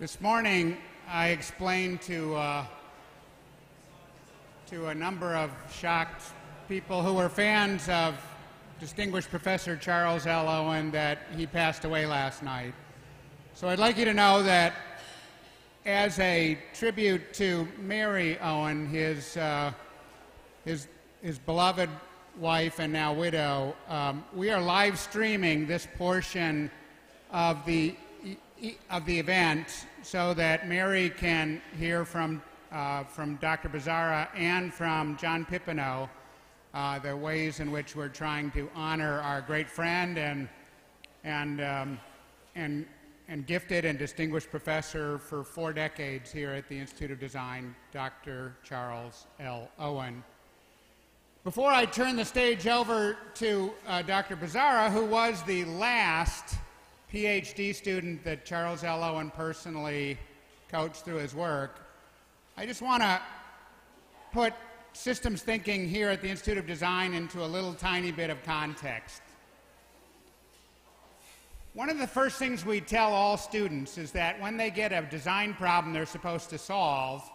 This morning, I explained to, uh, to a number of shocked people who were fans of distinguished Professor Charles L. Owen that he passed away last night. So I'd like you to know that as a tribute to Mary Owen, his, uh, his, his beloved wife and now widow, um, we are live streaming this portion of the, of the event so that Mary can hear from, uh, from Dr. Bezerra and from John Pippino uh, the ways in which we're trying to honor our great friend and, and, um, and, and gifted and distinguished professor for four decades here at the Institute of Design, Dr. Charles L. Owen. Before I turn the stage over to uh, Dr. Bezerra, who was the last PhD student that Charles L. Owen personally coached through his work, I just want to put systems thinking here at the Institute of Design into a little tiny bit of context. One of the first things we tell all students is that when they get a design problem they're supposed to solve,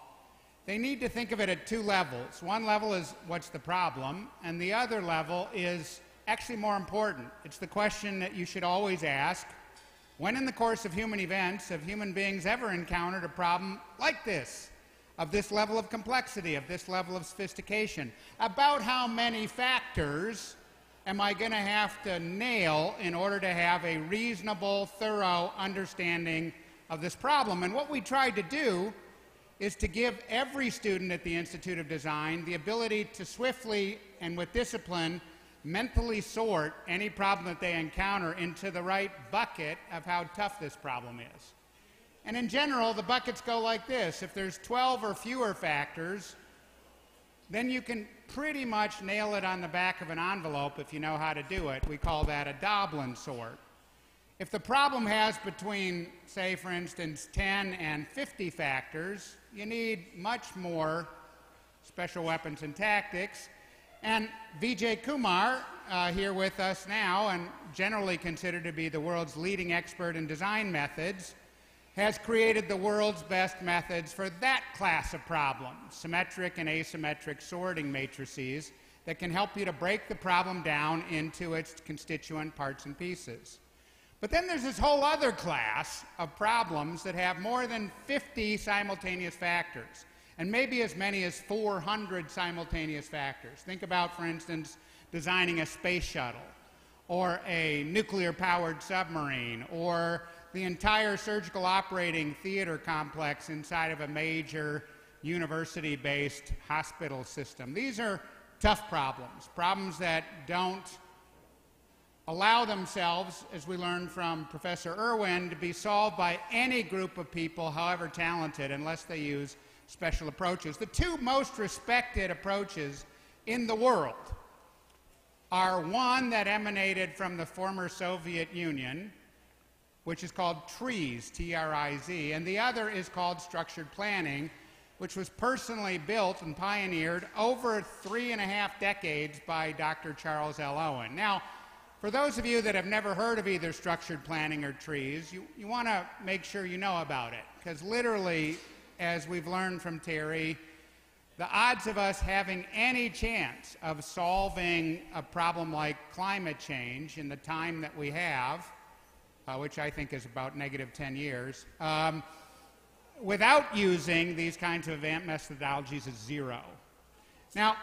they need to think of it at two levels. One level is what's the problem, and the other level is actually more important. It's the question that you should always ask when, in the course of human events, have human beings ever encountered a problem like this? Of this level of complexity, of this level of sophistication? About how many factors am I going to have to nail in order to have a reasonable, thorough understanding of this problem? And what we tried to do is to give every student at the Institute of Design the ability to swiftly and with discipline mentally sort any problem that they encounter into the right bucket of how tough this problem is. And in general, the buckets go like this. If there's 12 or fewer factors, then you can pretty much nail it on the back of an envelope if you know how to do it. We call that a Doblin sort. If the problem has between, say, for instance, 10 and 50 factors, you need much more special weapons and tactics and Vijay Kumar, uh, here with us now, and generally considered to be the world's leading expert in design methods, has created the world's best methods for that class of problems symmetric and asymmetric sorting matrices that can help you to break the problem down into its constituent parts and pieces. But then there's this whole other class of problems that have more than 50 simultaneous factors and maybe as many as 400 simultaneous factors. Think about, for instance, designing a space shuttle, or a nuclear powered submarine, or the entire surgical operating theater complex inside of a major university based hospital system. These are tough problems, problems that don't allow themselves, as we learned from Professor Irwin, to be solved by any group of people, however talented, unless they use special approaches. The two most respected approaches in the world are one that emanated from the former Soviet Union, which is called TRIZ, T R I Z, and the other is called structured planning, which was personally built and pioneered over three and a half decades by Dr. Charles L. Owen. Now, for those of you that have never heard of either structured planning or TRIZ, you, you want to make sure you know about it, because literally as we've learned from Terry, the odds of us having any chance of solving a problem like climate change in the time that we have, uh, which I think is about negative 10 years, um, without using these kinds of advanced methodologies is zero. Now,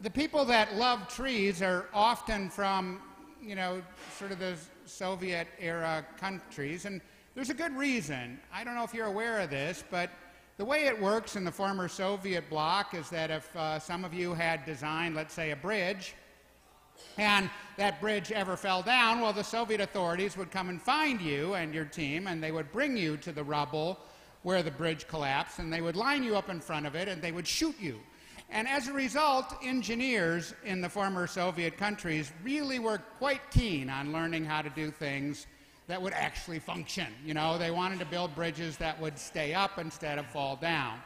the people that love TRIZ are often from, you know, sort of the Soviet era countries, and there's a good reason. I don't know if you're aware of this, but the way it works in the former Soviet bloc is that if uh, some of you had designed, let's say, a bridge, and that bridge ever fell down, well, the Soviet authorities would come and find you and your team, and they would bring you to the rubble where the bridge collapsed, and they would line you up in front of it, and they would shoot you. And as a result, engineers in the former Soviet countries really were quite keen on learning how to do things that would actually function. You know, they wanted to build bridges that would stay up instead of fall down.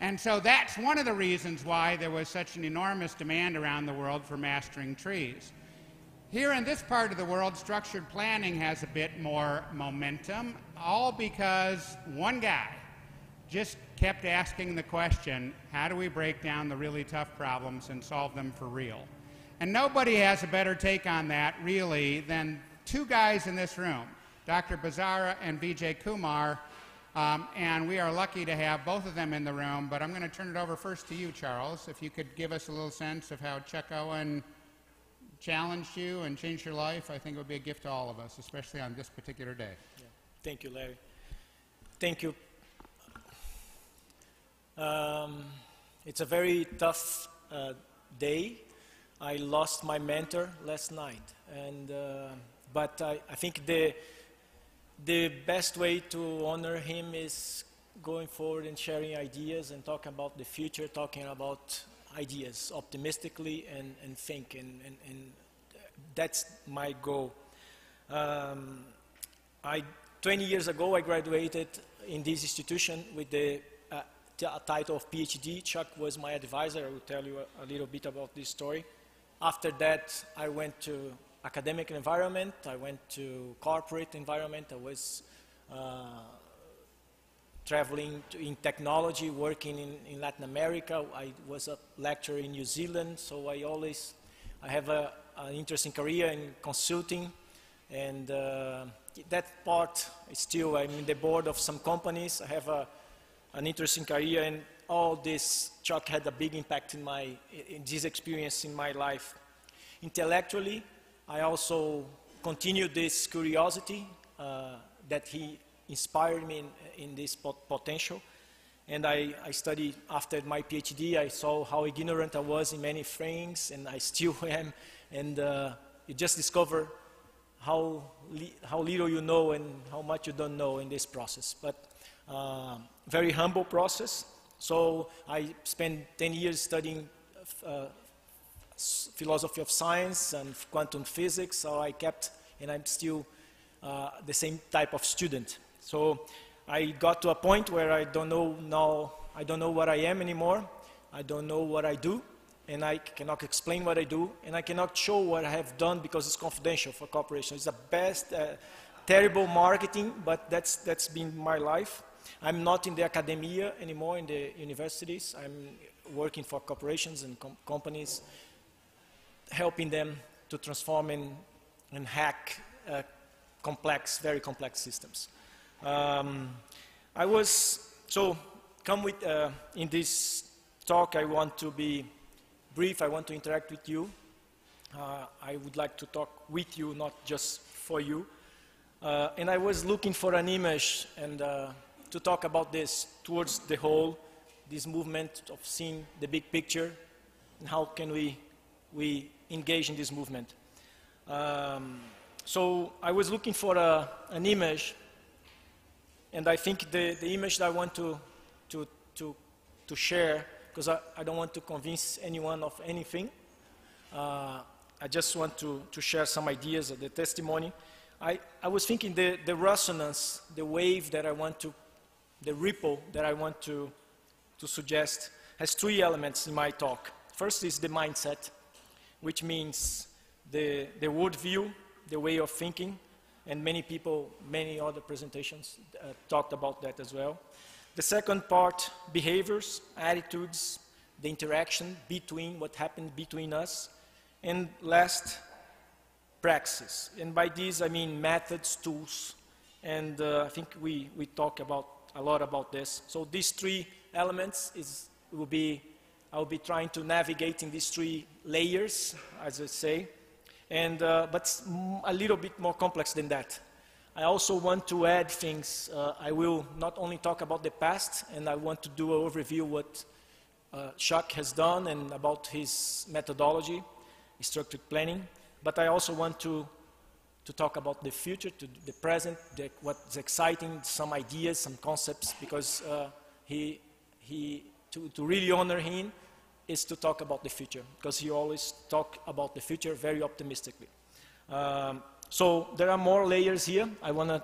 And so that's one of the reasons why there was such an enormous demand around the world for mastering TRIZ. Here in this part of the world, structured planning has a bit more momentum, all because one guy just kept asking the question how do we break down the really tough problems and solve them for real? And nobody has a better take on that, really, than two guys in this room, Dr. Bezerra and Vijay Kumar. Um, and we are lucky to have both of them in the room. But I'm going to turn it over first to you, Charles. If you could give us a little sense of how Chuck Owen challenged you and changed your life, I think it would be a gift to all of us, especially on this particular day. Yeah. Thank you, Larry. Thank you. Um, it's a very tough uh, day. I lost my mentor last night, and uh, but I, I think the the best way to honor him is going forward and sharing ideas and talking about the future, talking about ideas optimistically and, and think. And, and, and that's my goal. Um, I, 20 years ago, I graduated in this institution with the uh, title of PhD. Chuck was my advisor. I will tell you a, a, little bit about this story. After that, I went to academic environment. I went to corporate environment. I was uh, traveling in technology, working in, in, Latin America. I was a lecturer in New Zealand, so I always I have a, an interesting career in consulting, and uh, that part is still. I'm in the board of some companies. I have a, an interesting career, and all this Chuck had a big impact in my in this experience in my life. Intellectually, I also continued this curiosity uh, that he inspired me in, in this pot potential. And I, I, studied after my PhD, I saw how ignorant I was in many things, and I still am. And uh, you just discover how, li how little you know and how much you don't know in this process. But uh, very humble process. So I spent 10 years studying uh, philosophy of science and quantum physics, so I kept, and I'm still uh, the same type of student. So I got to a point where I don't know now, I don't know what I am anymore. I don't know what I do, and I cannot explain what I do, and I cannot show what I have done because it's confidential for corporations. It's the best, uh, terrible marketing, but that's, that's been my life. I'm not in the academia anymore in the universities. I'm working for corporations and com companies, helping them to transform and, and hack uh, complex, very complex systems. Um, I was, so come with, uh, in this talk I want to be brief, I want to interact with you. Uh, I would like to talk with you, not just for you. Uh, and I was looking for an image and uh, to talk about this towards the whole, this movement of seeing the big picture and how can we, we engage in this movement. Um, so I was looking for a, an image and I think the, the image that I want to, to, to, to share, because I, I don't want to convince anyone of anything, uh, I just want to, to share some ideas of the testimony. I, I was thinking the, the resonance, the wave that I want to, the ripple that I want to, to suggest has three elements in my talk. First is the mindset, which means the, the worldview, the way of thinking, and many people, many other presentations uh, talked about that as well. The second part, behaviors, attitudes, the interaction between what happened between us. And last, praxis. And by this, I mean methods, tools, and uh, I think we, we talk about a lot about this. So these three elements is, will be, I'll be trying to navigate in these three layers, as I say and, uh, but a little bit more complex than that. I also want to add things. Uh, I will not only talk about the past, and I want to do an overview what uh, Chuck has done and about his methodology, structured planning, but I also want to, to talk about the future, to the present, the, what's exciting, some ideas, some concepts, because uh, he, he, to, to really honor him, is to talk about the future because he always talk about the future very optimistically. Um, so there are more layers here. I want to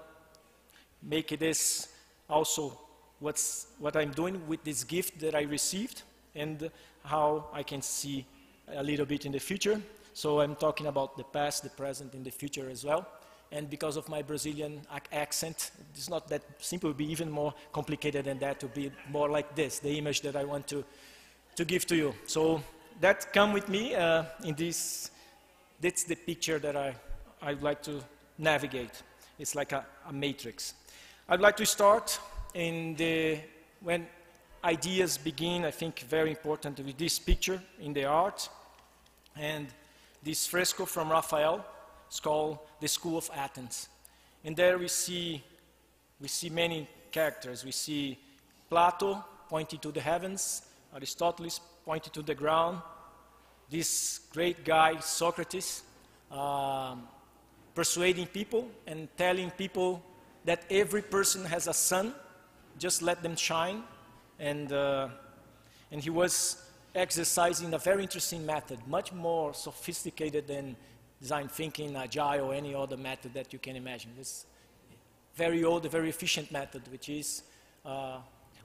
make this also what's, what I'm doing with this gift that I received and how I can see a little bit in the future. So I'm talking about the past, the present, and the future as well. And because of my Brazilian ac accent, it's not that simple. It would be even more complicated than that to be more like this, the image that I want to, to give to you. So that come with me uh, in this, that's the picture that I, I'd like to navigate. It's like a, a matrix. I'd like to start in the, when ideas begin, I think very important with this picture in the art. And this fresco from Raphael, it's called The School of Athens. And there we see, we see many characters. We see Plato pointing to the heavens, Aristotle pointing to the ground, this great guy, Socrates, um, persuading people and telling people that every person has a sun, just let them shine. And, uh, and he was exercising a very interesting method, much more sophisticated than design thinking, agile, or any other method that you can imagine. This very old, very efficient method, which is uh,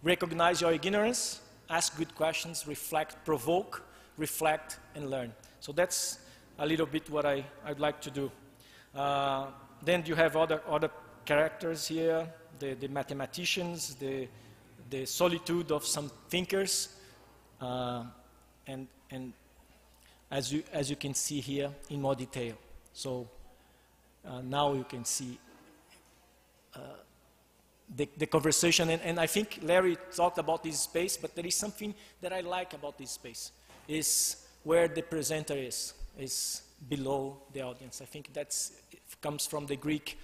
recognize your ignorance, ask good questions, reflect, provoke, reflect, and learn. So that's a little bit what I, I'd like to do. Uh, then you have other, other characters here, the, the mathematicians, the, the solitude of some thinkers, uh, and, and as, you, as you can see here in more detail. So uh, now you can see uh, the, the conversation, and, and I think Larry talked about this space, but there is something that I like about this space, is where the presenter is, is below the audience. I think that comes from the Greek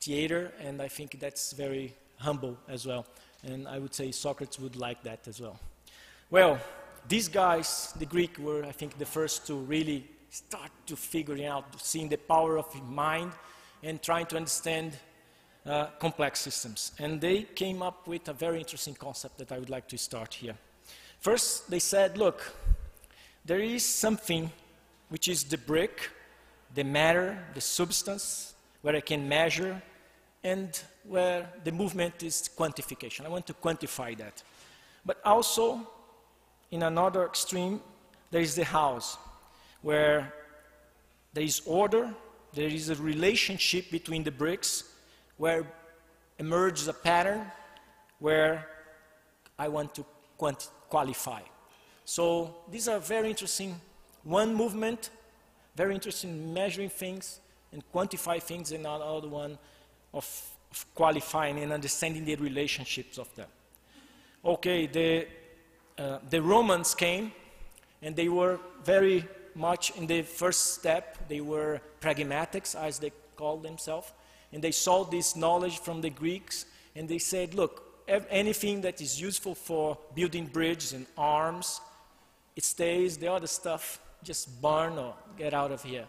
theater, and I think that's very humble as well. And I would say Socrates would like that as well. Well, these guys, the Greek, were, I think, the first to really start to figuring out, seeing the power of mind and trying to understand uh, complex systems. And they came up with a very interesting concept that I would like to start here. First, they said, look, there is something which is the brick, the matter, the substance, where I can measure, and where the movement is quantification. I want to quantify that. But also, in another extreme, there is the house, where there is order, there is a relationship between the bricks, where emerges a pattern where I want to qualify. So these are very interesting one movement, very interesting measuring things and quantify things, and another one of, of qualifying and understanding the relationships of them. Okay, the, uh, the Romans came, and they were very much in the first step, they were pragmatics, as they called themselves, and they saw this knowledge from the Greeks, and they said, look, anything that is useful for building bridges and arms, it stays, the other stuff just burn or get out of here.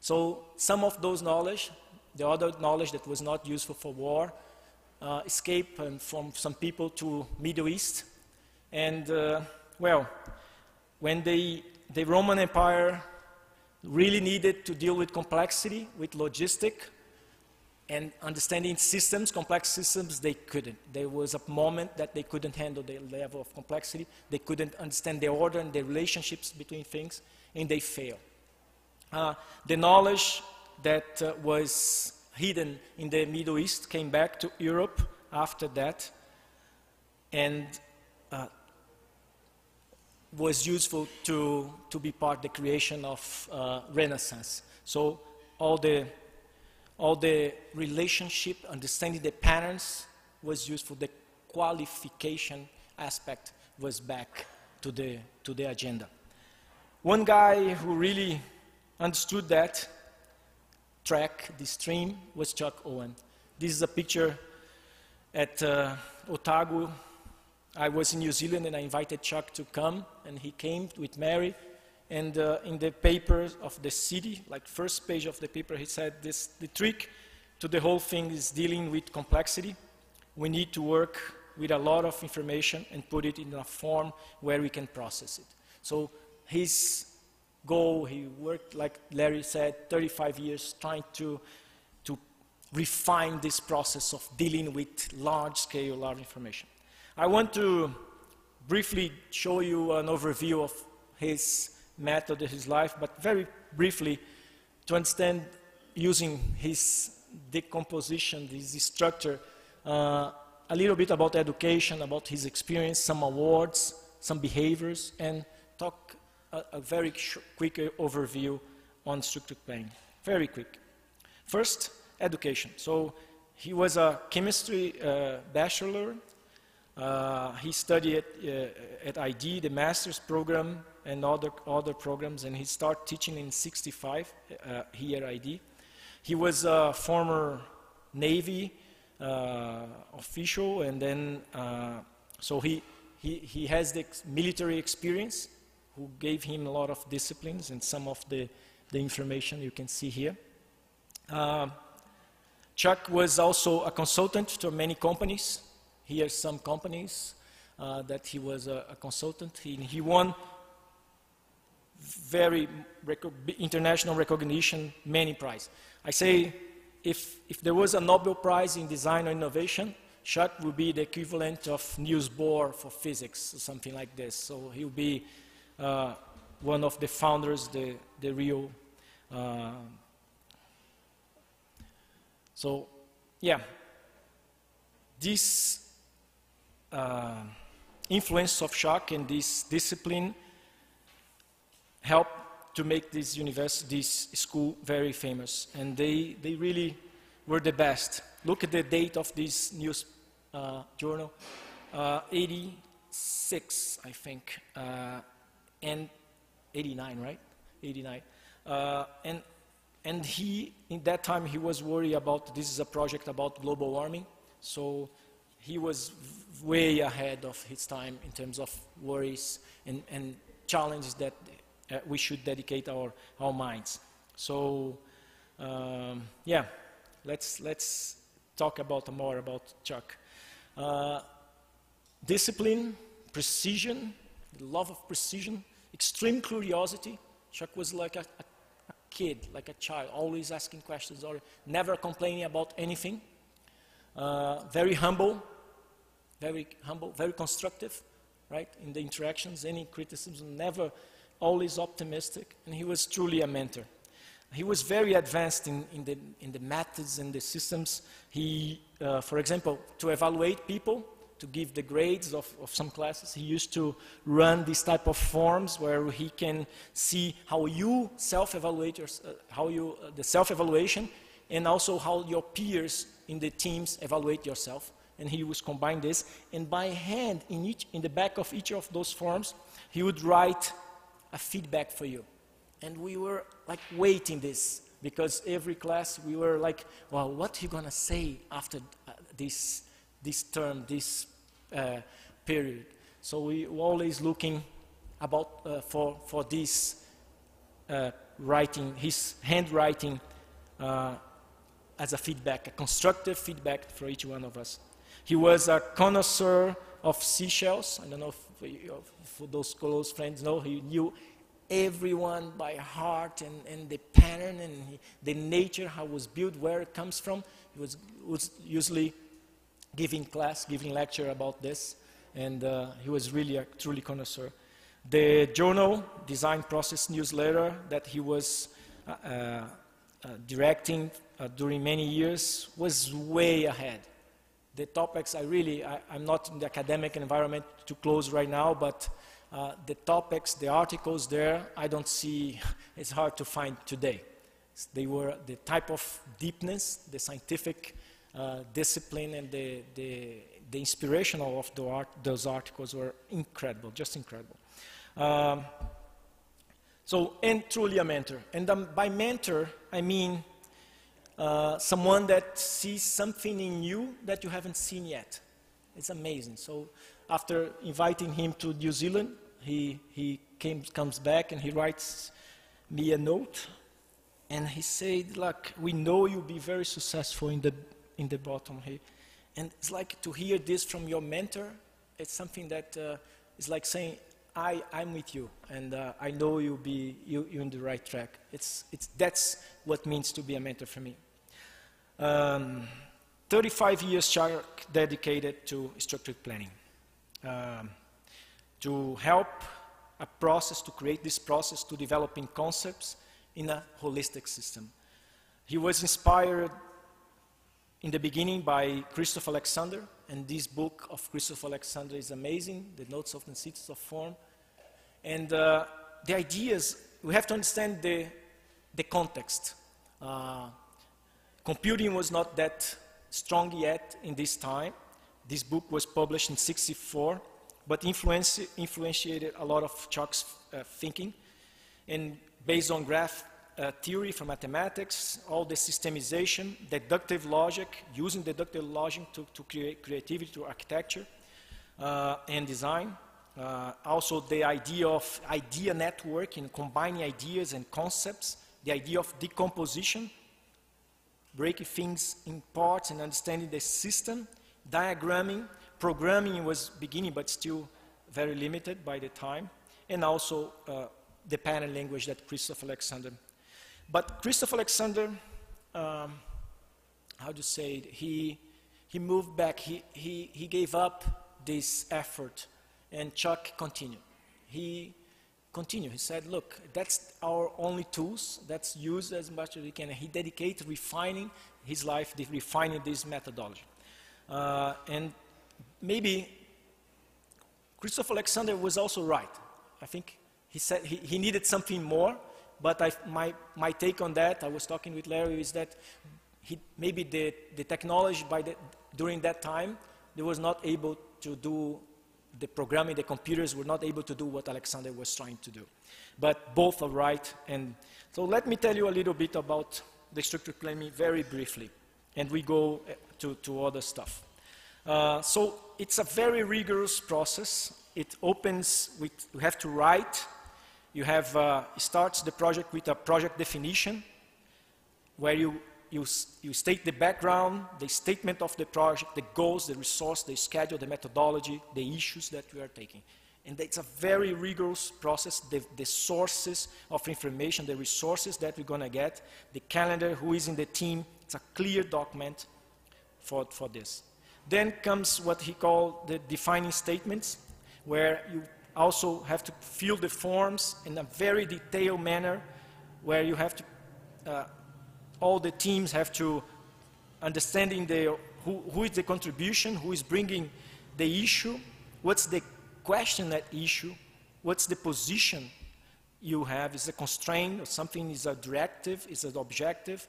So some of those knowledge, the other knowledge that was not useful for war, uh, escaped um, from some people to Middle East. And uh, well, when they, the Roman Empire really needed to deal with complexity, with logistic, and understanding systems, complex systems, they couldn't. There was a moment that they couldn't handle the level of complexity. They couldn't understand the order and the relationships between things and they fail. Uh, the knowledge that uh, was hidden in the Middle East came back to Europe after that and uh, was useful to, to be part of the creation of uh, Renaissance. So all the, all the relationship, understanding the patterns was useful. The qualification aspect was back to the, to the agenda. One guy who really understood that track, the stream, was Chuck Owen. This is a picture at uh, Otago. I was in New Zealand and I invited Chuck to come, and he came with Mary. And uh, in the paper of the city, like first page of the paper, he said this, the trick to the whole thing is dealing with complexity. We need to work with a lot of information and put it in a form where we can process it. So his goal, he worked, like Larry said, 35 years trying to, to refine this process of dealing with large scale, large information. I want to briefly show you an overview of his method his life, but very briefly to understand using his decomposition, his structure, uh, a little bit about education, about his experience, some awards, some behaviors, and talk a, a very quick overview on structured planning. Very quick. First, education. So he was a chemistry uh, bachelor. Uh, he studied uh, at ID, the master's program, and other, other programs, and he started teaching in 65 uh, here at ID. He was a former Navy uh, official, and then, so he, he, he has the ex military experience, who gave him a lot of disciplines and some of the, the information you can see here. Uh, Chuck was also a consultant to many companies. Here some companies uh, that he was a, a consultant. He, he, won very international recognition, many prizes. I say if, if there was a Nobel Prize in design or innovation, Chuck would be the equivalent of Niels Bohr for physics, or something like this. So he'll be uh, one of the founders, the, the real. Uh, so, yeah, this uh, influence of Chuck and this discipline helped to make this university, this school very famous. And they, they really were the best. Look at the date of this news uh, journal, uh, 86, I think, uh, and 89, right? 89. Uh, and, and he, in that time, he was worried about, this is a project about global warming, so he was way ahead of his time in terms of worries and, and challenges that uh, we should dedicate our, our minds. So, um, yeah, let's, let's talk about more about Chuck. Uh, discipline, precision, love of precision, extreme curiosity. Chuck was like a, a, a kid, like a child, always asking questions, or never complaining about anything. Uh, very humble, very humble, very constructive, right, in the interactions, any criticism, never always optimistic, and he was truly a mentor. He was very advanced in, in, the, in the methods and the systems. He, uh, for example, to evaluate people, to give the grades of, of some classes, he used to run this type of forms where he can see how you self-evaluate, uh, how you, uh, the self-evaluation, and also how your peers in the teams evaluate yourself. And he would combine this, and by hand, in, each, in the back of each of those forms, he would write a feedback for you. And we were like waiting this because every class we were like, well, what are you going to say after uh, this, this term, this uh, period? So we were always looking about uh, for, for this uh, writing, his handwriting uh, as a feedback, a constructive feedback for each one of us. He was a connoisseur of seashells. I don't know if, for those close friends know, he knew everyone by heart and, and the pattern and he, the nature, how it was built, where it comes from. He was, was usually giving class, giving lecture about this, and uh, he was really a truly connoisseur. The journal, design process newsletter that he was uh, uh, directing uh, during many years was way ahead the topics I really, I, am not in the academic environment to close right now, but uh, the topics, the articles there, I don't see, it's hard to find today. They were the type of deepness, the scientific uh, discipline and the, the, the inspiration of the art, those articles were incredible, just incredible. Um, so, and truly a mentor. And um, by mentor, I mean uh, someone that sees something in you that you haven't seen yet. It's amazing. So after inviting him to New Zealand, he, he came, comes back and he writes me a note. And he said, look, we know you'll be very successful in the, in the bottom here. And it's like to hear this from your mentor, it's something that uh, is like saying, I, I'm with you, and uh, I know you'll be you, you're on the right track. It's, it's, that's what means to be a mentor for me. Um, 35 years dedicated to structured planning um, to help a process to create this process to developing concepts in a holistic system. He was inspired in the beginning by Christopher Alexander, and this book of Christopher Alexander is amazing, The Notes of the Synthesis of Form. And uh, the ideas, we have to understand the, the context. Uh, computing was not that strong yet in this time. This book was published in 64, but influence, influenced a lot of Chuck's uh, thinking. And based on graph uh, theory from mathematics, all the systemization, deductive logic, using deductive logic to, to create creativity to architecture uh, and design. Uh, also the idea of idea networking, combining ideas and concepts, the idea of decomposition, breaking things in parts and understanding the system, diagramming, programming was beginning but still very limited by the time, and also uh, the pattern language that Christopher Alexander. But Christopher Alexander, um, how to say it, he, he moved back, he, he, he gave up this effort, and Chuck continued. He continued, he said, look, that's our only tools, that's used as much as we can. He dedicated refining his life, refining this methodology. Uh, and maybe Christopher Alexander was also right. I think he said he, he needed something more, but I, my, my take on that, I was talking with Larry, is that he, maybe the, the technology by the, during that time, they was not able to do the programming, the computers were not able to do what Alexander was trying to do. But both are right. And so let me tell you a little bit about the structured planning very briefly, and we go eh, to, to other stuff. Uh, so it's a very rigorous process. It opens with, you have to write, you have, uh, starts the project with a project definition, where you, you, you state the background, the statement of the project, the goals, the resource, the schedule, the methodology, the issues that we are taking. And it's a very rigorous process, the, the sources of information, the resources that we're going to get, the calendar, who is in the team. It's a clear document for, for this. Then comes what he called the defining statements, where you also have to fill the forms in a very detailed manner, where you have to, uh, all the teams have to understanding the, who, who is the contribution, who is bringing the issue, what's the question at issue, what's the position you have, is a constraint or something is a directive, is an objective,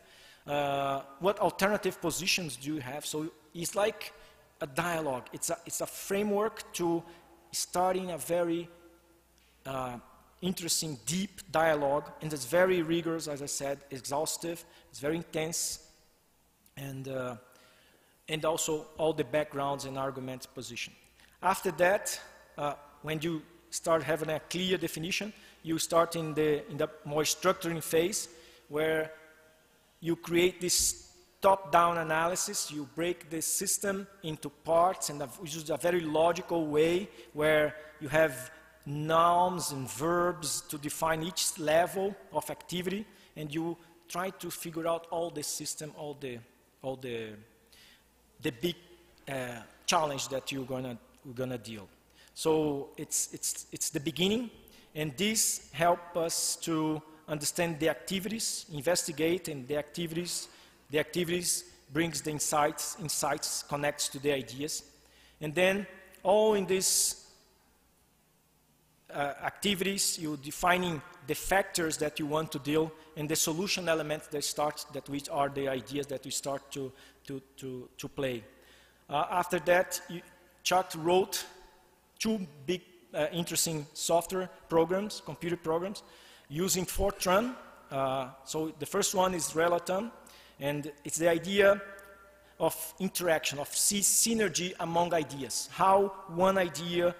uh, what alternative positions do you have? So it's like a dialogue. It's a, it's a framework to starting a very uh, interesting, deep dialogue, and it's very rigorous, as I said, exhaustive, it's very intense, and, uh, and also all the backgrounds and arguments position. After that, uh, when you start having a clear definition, you start in the, in the more structuring phase, where you create this top-down analysis. You break the system into parts and use a very logical way where you have nouns and verbs to define each level of activity, and you try to figure out all the system, all the, all the, the big uh, challenge that you're gonna, you're gonna deal. So it's, it's, it's the beginning, and this help us to understand the activities, investigate, and the activities the activities brings the insights, insights connects to the ideas. And then all in these uh, activities, you defining the factors that you want to deal and the solution elements that start, that which are the ideas that you start to, to, to, to play. Uh, after that, you, Chuck wrote two big uh, interesting software programs, computer programs, using Fortran. Uh, so the first one is Relatum, and it's the idea of interaction, of synergy among ideas, how one idea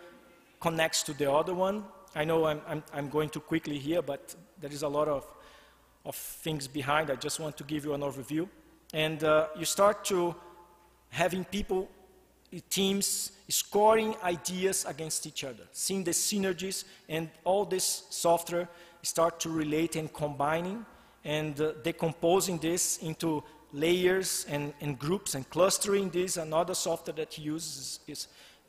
connects to the other one. I know I'm, I'm, I'm going too quickly here, but there is a lot of, of things behind. I just want to give you an overview. And uh, you start to having people, teams, scoring ideas against each other, seeing the synergies, and all this software start to relate and combining and uh, decomposing this into layers and, and, groups and clustering this. Another software that he uses is,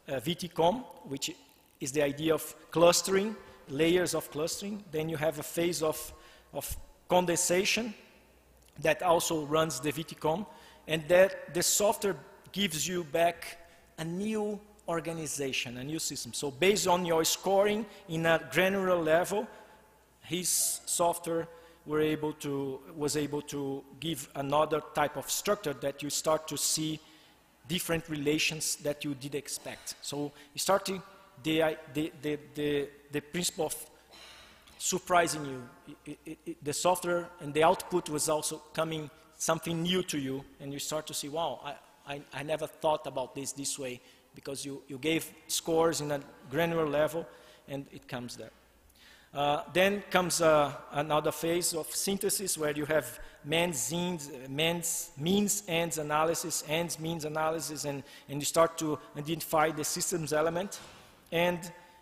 is uh, VTCON, which is the idea of clustering layers of clustering. Then you have a phase of, of condensation that also runs the VTCON. And that the software gives you back a new organization, a new system. So based on your scoring in a granular level, his software were able to, was able to give another type of structure that you start to see different relations that you did expect. So starting the, the, the, the, the principle of surprising you. It, it, it, the software and the output was also coming something new to you, and you start to see, wow, I, I, I never thought about this this way, because you, you gave scores in a granular level, and it comes there. Uh, then comes uh, another phase of synthesis where you have means, means, means, ends analysis, ends, means analysis, and, and you start to identify the systems element. And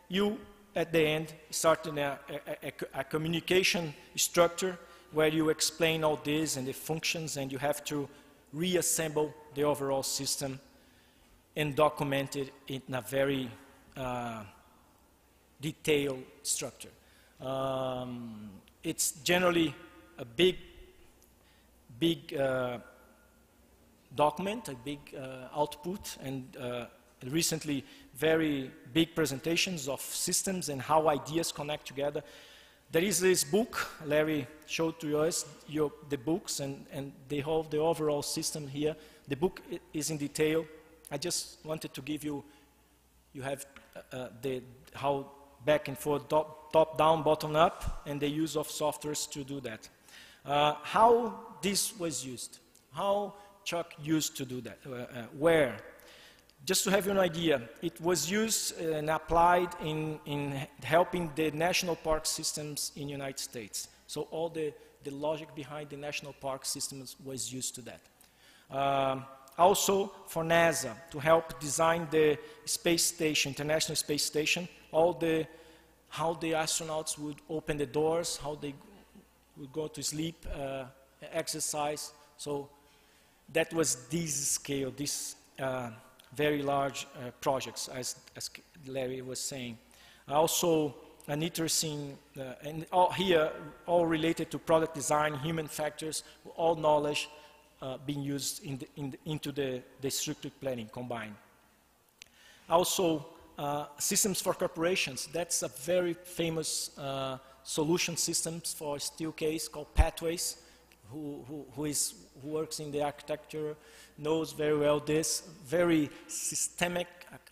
you, at the end, start in a, a, a, communication structure where you explain all this and the functions, and you have to reassemble the overall system and document it in a very uh, detailed structure. Um, it's generally a big, big uh, document, a big uh, output, and uh, recently very big presentations of systems and how ideas connect together. There is this book, Larry showed to us your, the books, and, and they have the overall system here. The book is in detail. I just wanted to give you, you have uh, uh the, how back and forth, top, top down, bottom up, and the use of softwares to do that. Uh, how this was used, how Chuck used to do that, uh, uh, where. Just to have you an idea, it was used and applied in, in helping the national park systems in the United States. So all the, the logic behind the national park systems was used to that. Um, also for NASA to help design the space station, International Space Station, all the, how the astronauts would open the doors, how they would go to sleep, uh, exercise. So that was this scale, this uh, very large uh, projects, as, as, Larry was saying. Also, an interesting, uh, and all here, all related to product design, human factors, all knowledge uh, being used in the, in the, into the, the strategic planning combined. Also, uh, systems for corporations. That's a very famous uh, solution systems for Steelcase called Pathways, who, who, who, is, who works in the architecture, knows very well this. Very systemic,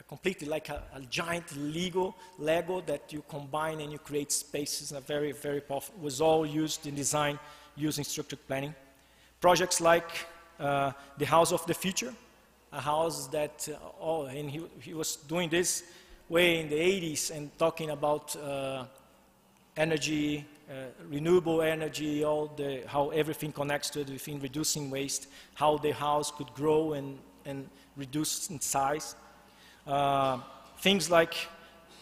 completely like a, a, giant Lego, Lego that you combine and you create spaces. A very, very powerful. Was all used in design using structured planning. Projects like uh, the House of the Future, a house that, uh, oh, and he, he was doing this way in the 80s and talking about uh, energy, renewable energy, all the, how everything connects to it within reducing waste, how the house could grow and, and reduce in size. Uh, things like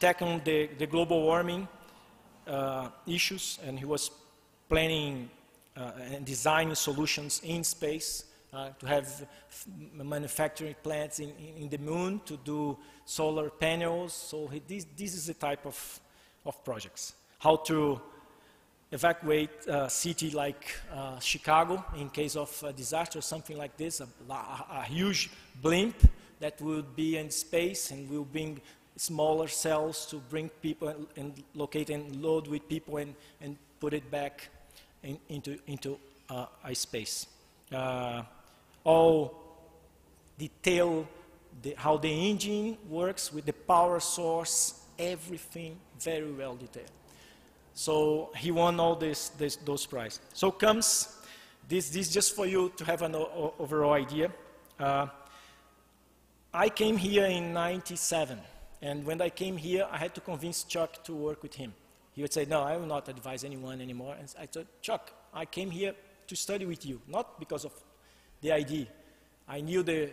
tackling the, the global warming uh, issues, and he was planning uh, and designing solutions in space uh, to have manufacturing plants in, in, the moon to do solar panels. So he, this, this is the type of, of projects. How to evacuate a city like uh, Chicago in case of a disaster, or something like this, a, a, huge blimp that would be in space and will bring smaller cells to bring people and, and locate and load with people and, and put it back in, into, into uh, space. Uh, all detail the, how the engine works with the power source, everything very well detailed. So he won all this, this, those prizes. So comes this, this just for you to have an overall idea. Uh, I came here in 97, and when I came here, I had to convince Chuck to work with him. He would say, no, I will not advise anyone anymore. And I said, Chuck, I came here to study with you, not because of the ID. I knew the,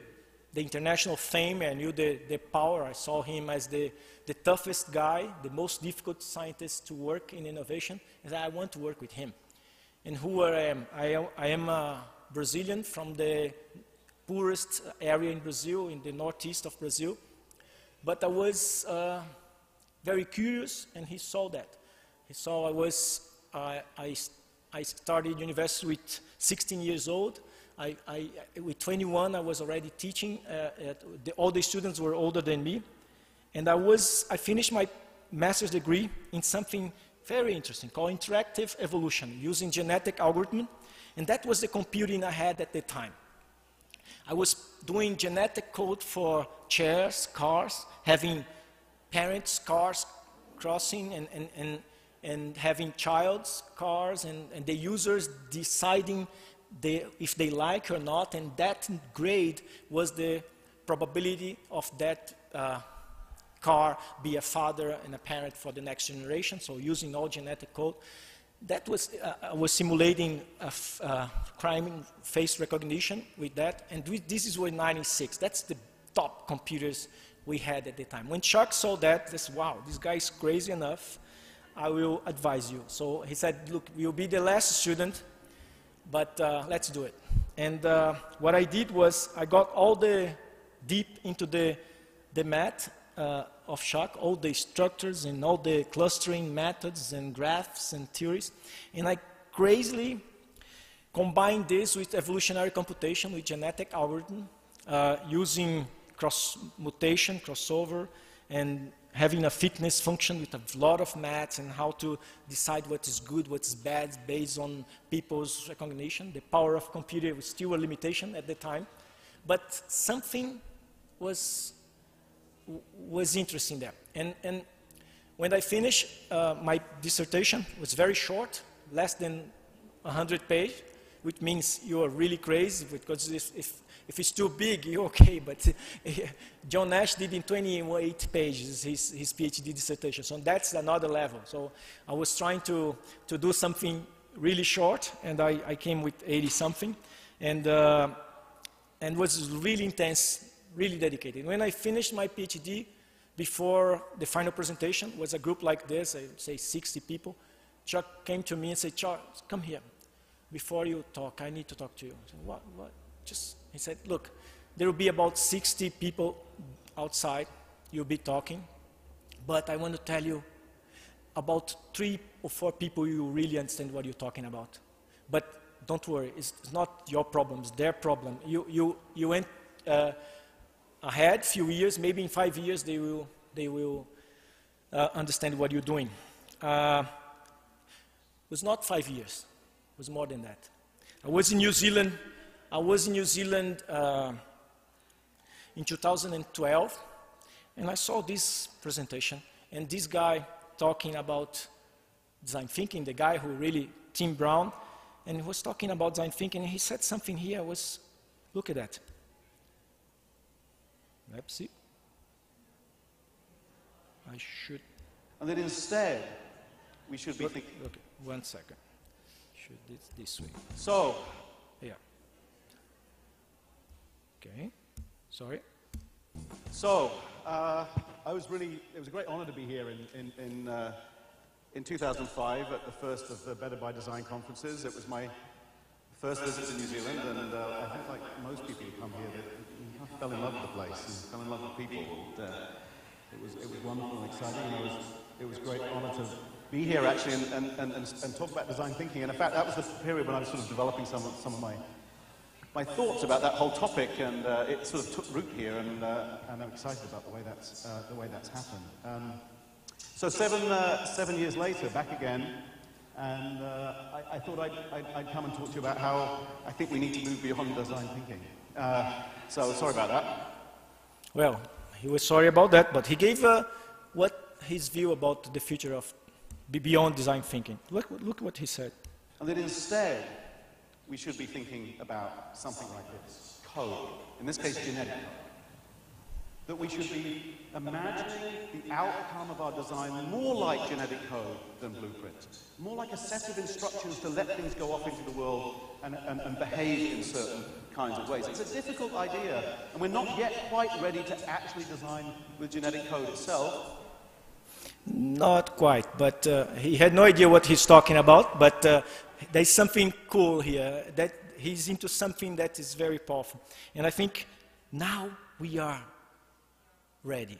the international fame, I knew the, the power. I saw him as the, the toughest guy, the most difficult scientist to work in innovation, and I want to work with him. And who I am? I am, I am a Brazilian from the poorest area in Brazil, in the northeast of Brazil. But I was uh, very curious, and he saw that. He saw I was, uh, I, I started university with 16 years old. I, I, with 21, I was already teaching. Uh, the, all the students were older than me. And I, was, I finished my master's degree in something very interesting called interactive evolution using genetic algorithm. And that was the computing I had at the time. I was doing genetic code for chairs, cars, having parents, cars crossing and, and, and, and having child's cars and, and the users deciding if they like or not. And that grade was the probability of that uh, car be a father and a parent for the next generation. So using all genetic code that was, uh, was simulating a uh, crime face recognition with that, and we, this is in 96. That's the top computers we had at the time. When Chuck saw that, this wow, this guy is crazy enough. I will advise you. So he said, look, you'll be the last student, but uh, let's do it. And uh, what I did was I got all the deep into the, the math uh, of Chuck, all the structures and all the clustering methods and graphs and theories. And I crazily combined this with evolutionary computation, with genetic algorithm, uh, using cross mutation, crossover, and having a fitness function with a lot of maths and how to decide what is good, what's bad based on people's recognition. The power of computer was still a limitation at the time. But something was was interesting there. And, and when I finished uh, my dissertation, was very short, less than 100 pages, which means you are really crazy because if, if, if it's too big, you're okay. But John Nash did in 28 pages his, his PhD dissertation, so that's another level. So I was trying to, to do something really short, and I, I came with 80 something, and, uh, and was really intense really dedicated. When I finished my PhD, before the final presentation was a group like this, I say 60 people. Chuck came to me and said, Charles, come here. Before you talk, I need to talk to you. I said, what, what? Just, he said, look, there will be about 60 people outside. You'll be talking. But I want to tell you about three or four people you really understand what you're talking about. But don't worry, it's, it's not your problem, it's their problem. You, you, you went uh, ahead, few years, maybe in five years they will, they will uh, understand what you're doing. Uh, it was not five years, it was more than that. I was in New Zealand, I was in New Zealand uh, in 2012, and I saw this presentation, and this guy talking about design thinking, the guy who really, Tim Brown, and he was talking about design thinking, and he said something here, I was, look at that. Pepsi. I should. And then instead, we should be thinking. Okay, one second. Should this this way? So. Yeah. Okay. Sorry. So, uh, I was really, it was a great honor to be here in, in, in, uh, in 2005 at the first of the Better by Design conferences. It was my first visit to New Zealand, and uh, I think like most people who come here, fell in love with the place and fell in love with people. And, uh, it, was, it was wonderful and exciting, and it was, it was great honor to be here actually and, and, and, and, talk about design thinking. And in fact, that was the period when I was sort of developing some of, some of my, my thoughts about that whole topic, and uh, it sort of took root here, and, uh, and I'm excited about the way that's, uh, the way that's happened. Um, so seven, uh, seven years later, back again, and uh, I, I, thought I'd, I'd, I'd, come and talk to you about how I think we need to move beyond design thinking. So sorry about that. Well, he was sorry about that, but he gave uh, what his view about the future of beyond design thinking. Look, look what he said. And that instead, we should be thinking about something like this, code, in this case genetic code that we should be imagining the outcome of our design more like genetic code than blueprint, more like a set of instructions to let things go off into the world and, and, and behave in certain kinds of ways. It's a difficult idea, and we're not yet quite ready to actually design the genetic code itself. Not quite, but uh, he had no idea what he's talking about, but uh, there's something cool here, that he's into something that is very powerful. And I think now we are ready.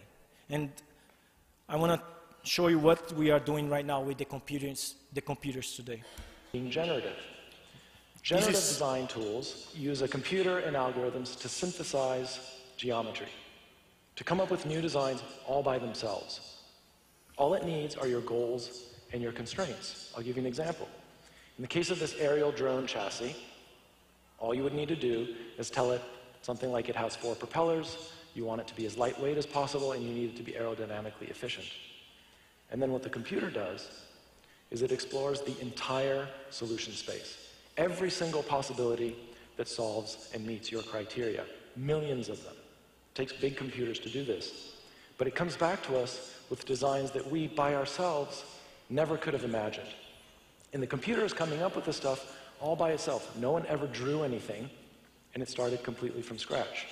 And I want to show you what we are doing right now with the computers, the computers today. Being generative. Generative is- design tools use a computer and algorithms to synthesize geometry, to come up with new designs all by themselves. All it needs are your goals and your constraints. I'll give you an example. In the case of this aerial drone chassis, all you would need to do is tell it something like it has four propellers, you want it to be as lightweight as possible, and you need it to be aerodynamically efficient. And then what the computer does is it explores the entire solution space. Every single possibility that solves and meets your criteria. Millions of them. It takes big computers to do this. But it comes back to us with designs that we, by ourselves, never could have imagined. And the computer is coming up with this stuff all by itself. No one ever drew anything, and it started completely from scratch.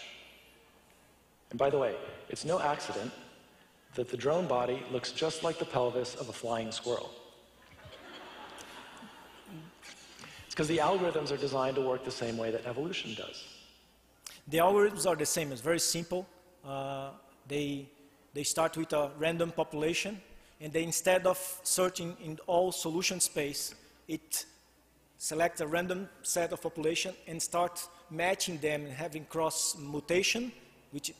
And by the way, it's no accident that the drone body looks just like the pelvis of a flying squirrel. It's because the algorithms are designed to work the same way that evolution does. The algorithms are the same. It's very simple. Uh, they, they start with a random population, and they, instead of searching in all solution space, it selects a random set of population and start matching them and having cross mutation, which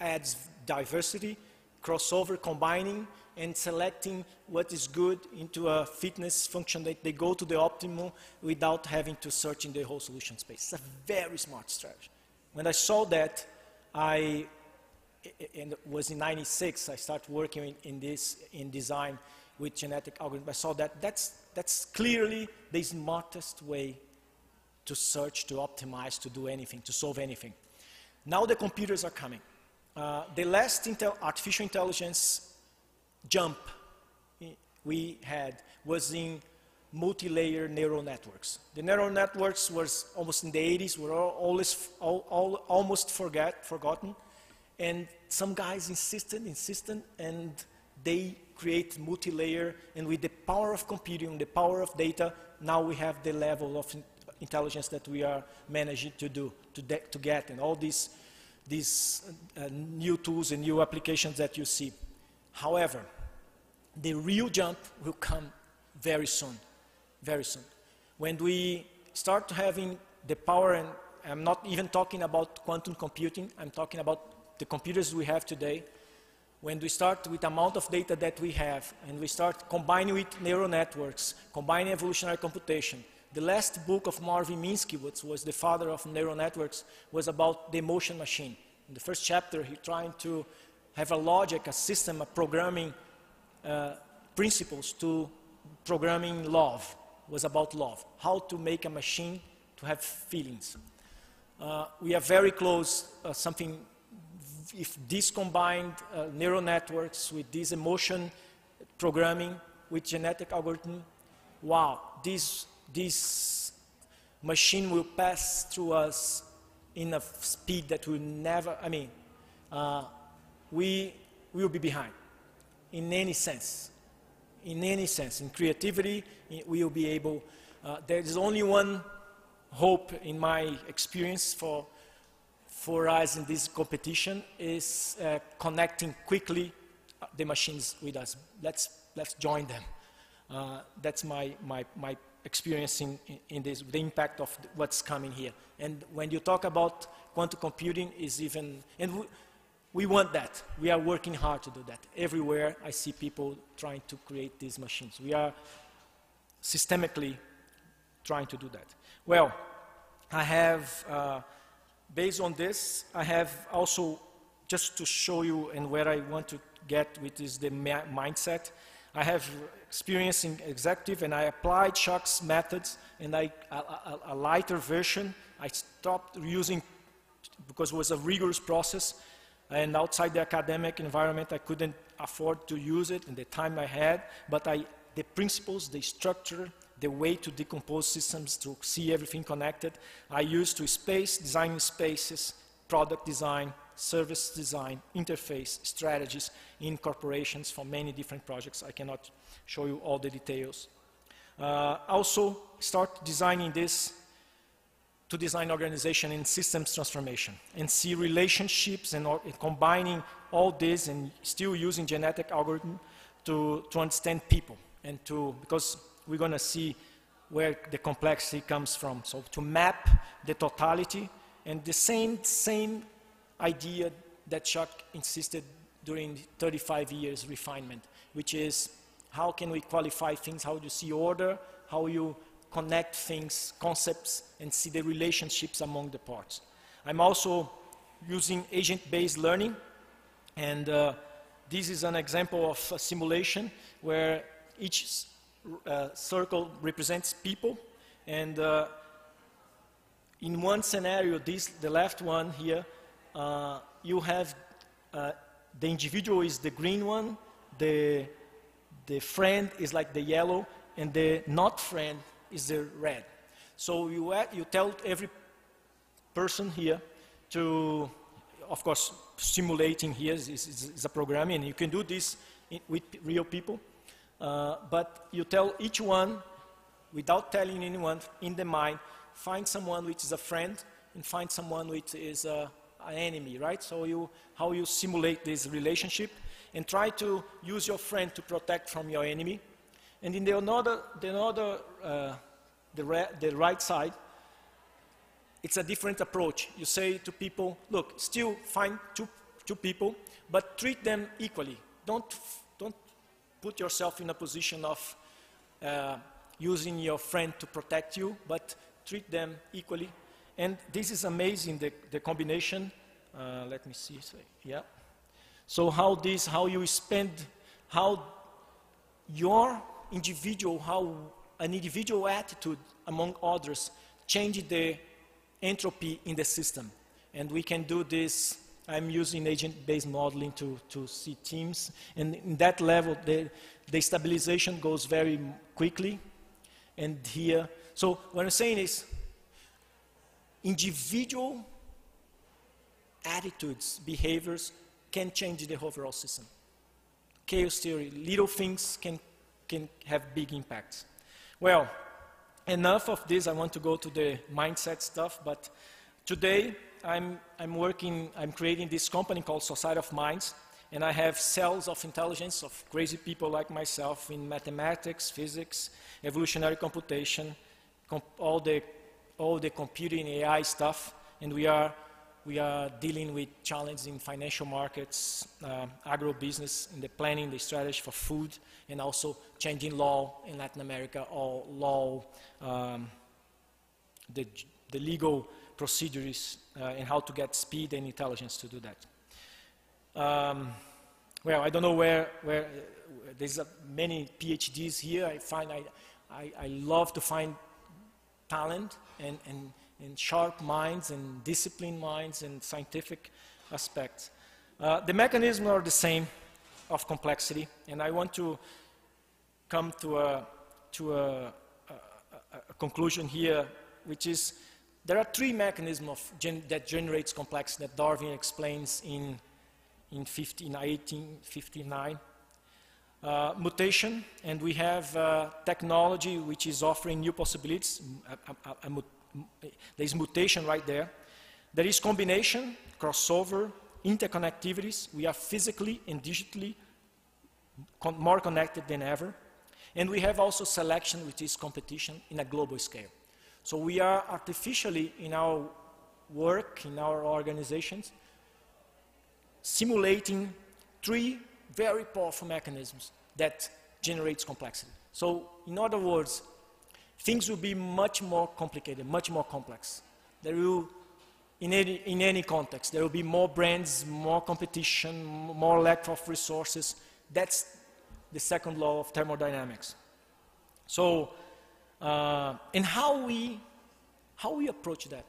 adds diversity, crossover, combining, and selecting what is good into a fitness function that they go to the optimal without having to search in the whole solution space. It's a very smart strategy. When I saw that, I, and was in 96, I started working in, in this, in design with genetic algorithms. I saw that that's, that's clearly the smartest way to search, to optimize, to do anything, to solve anything. Now the computers are coming. Uh, the last intel artificial intelligence jump we had was in multi-layer neural networks. The neural networks was almost in the 80s, were all, all, all, almost forget, forgotten. And some guys insisted, insisted, and they create multi-layer, and with the power of computing, the power of data, now we have the level of in- intelligence that we are managing to do, to, to get, and all these, these uh, new tools and new applications that you see. However, the real jump will come very soon, very soon. When we start having the power, and I'm not even talking about quantum computing, I'm talking about the computers we have today. When we start with the amount of data that we have, and we start combining with neural networks, combining evolutionary computation. The last book of Marvin Minsky, which was the father of neural networks, was about the emotion machine. In the first chapter, he trying to have a logic, a system, a programming uh, principles to programming love was about love how to make a machine to have feelings. Uh, we are very close uh, something if this combined uh, neural networks with this emotion programming with genetic algorithm wow this this machine will pass through us in a speed that will never i mean uh, we will be behind in any sense. In any sense. In creativity, we will be able. Uh, there is only one hope in my experience for, for us in this competition is uh, connecting quickly uh, the machines with us. Let's, let's join them. Uh, that's my, my, my experience in, in, this, the impact of what's coming here. And when you talk about quantum computing is even, and we, want that. We are working hard to do that. Everywhere I see people trying to create these machines. We are systemically trying to do that. Well, I have, uh, based on this, I have also, just to show you and where I want to get with is the mindset. I have experience in executive and I applied Chuck's methods and I, a, a, a lighter version. I stopped using because it was a rigorous process and outside the academic environment I couldn't afford to use it in the time I had, but I, the principles, the structure, the way to decompose systems to see everything connected, I used to space, designing spaces, product design, service design, interface, strategies in corporations for many different projects. I cannot show you all the details. Uh, also, start designing this to design organization and systems transformation and see relationships and, and combining all this and still using genetic algorithm to, to understand people and to, because we're going to see where the complexity comes from. So to map the totality and the same, same idea that Chuck insisted during 35 years refinement, which is how can we qualify things, how do you see order, how you connect things, concepts, and see the relationships among the parts. I'm also using agent-based learning, and uh, this is an example of a simulation where each uh, circle represents people, and uh, in one scenario, this, the left one here, uh, you have uh, the individual is the green one, the, the friend is like the yellow, and the not friend is the red. So you, you tell every person here to, of course, simulating here is, is, is a programming, you can do this in, with real people. Uh, but you tell each one, without telling anyone in the mind, find someone which is a friend and find someone which is a, an enemy, right? So you, how you simulate this relationship and try to use your friend to protect from your enemy. And in the another, the, another, uh, the, the right side, it's a different approach. You say to people, look, still find two, two people, but treat them equally. Don't, don't put yourself in a position of uh, using your friend to protect you, but treat them equally. And this is amazing, the, the combination. Uh, let me see, so, yeah. So how this, how you spend, how your individual, how an individual attitude among others change the entropy in the system. And we can do this, I'm using agent-based modeling to, to see teams. And in that level, the, the stabilization goes very quickly. And here, so what I'm saying is, individual attitudes, behaviors can change the overall system. Chaos theory, little things can, can have big impacts. Well, enough of this. I want to go to the mindset stuff, but today I'm, I'm working, I'm creating this company called Society of Minds, and I have cells of intelligence of crazy people like myself in mathematics, physics, evolutionary computation, comp all, the, all the computing AI stuff, and we are, we are dealing with challenges in financial markets, uh, agro-business, in the planning, the strategy for food, and also changing law in Latin America, or law, um, the, the legal procedures, uh, and how to get speed and intelligence to do that. Um, well, I don't know where, where uh, there's uh, many PhDs here. I find I, I, I love to find talent and, and, and, sharp minds and disciplined minds and scientific aspects. Uh, the mechanisms are the same of complexity, and I want to come to a, to a, a, a conclusion here, which is there are three mechanisms gen that generates complexity that Darwin explains in, in 1859. Uh, mutation, and we have uh, technology which is offering new possibilities. There's mutation right there. There is combination, crossover, interconnectivities. We are physically and digitally con more connected than ever. And we have also selection, which is competition in a global scale. So we are artificially in our work, in our organizations, simulating three very powerful mechanisms that generates complexity. So in other words, things will be much more complicated, much more complex. There will, in any, in any context, there will be more brands, more competition, more lack of resources. That's the second law of thermodynamics. So, uh, and how we, how we approach that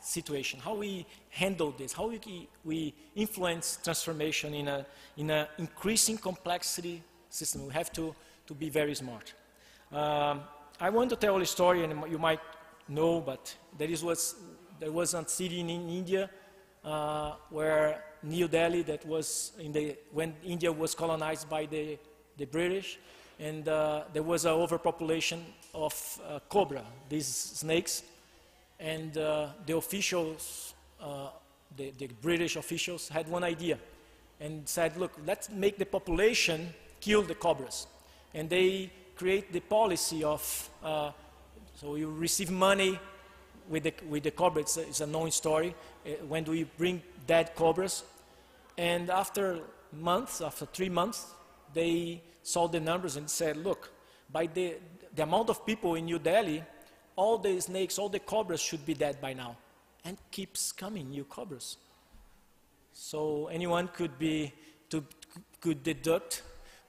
situation, how we handle this, how we, we influence transformation in an in a increasing complexity system. We have to, to be very smart. Um, I want to tell a story, and you might know, but there, is was, there was a city in, in India uh, where New Delhi, that was in the, when India was colonized by the, the British, and uh, there was an overpopulation of uh, cobra, these snakes, and uh, the officials, uh, the, the, British officials, had one idea and said, look, let's make the population kill the cobras. And they create the policy of, uh, so you receive money with the, with the cobra, it's a, it's a known story, uh, when we bring dead cobras. And after months, after three months, they saw the numbers and said, look, by the, the amount of people in New Delhi, all the snakes, all the cobras should be dead by now. And keeps coming, new cobras. So anyone could be, to, could deduct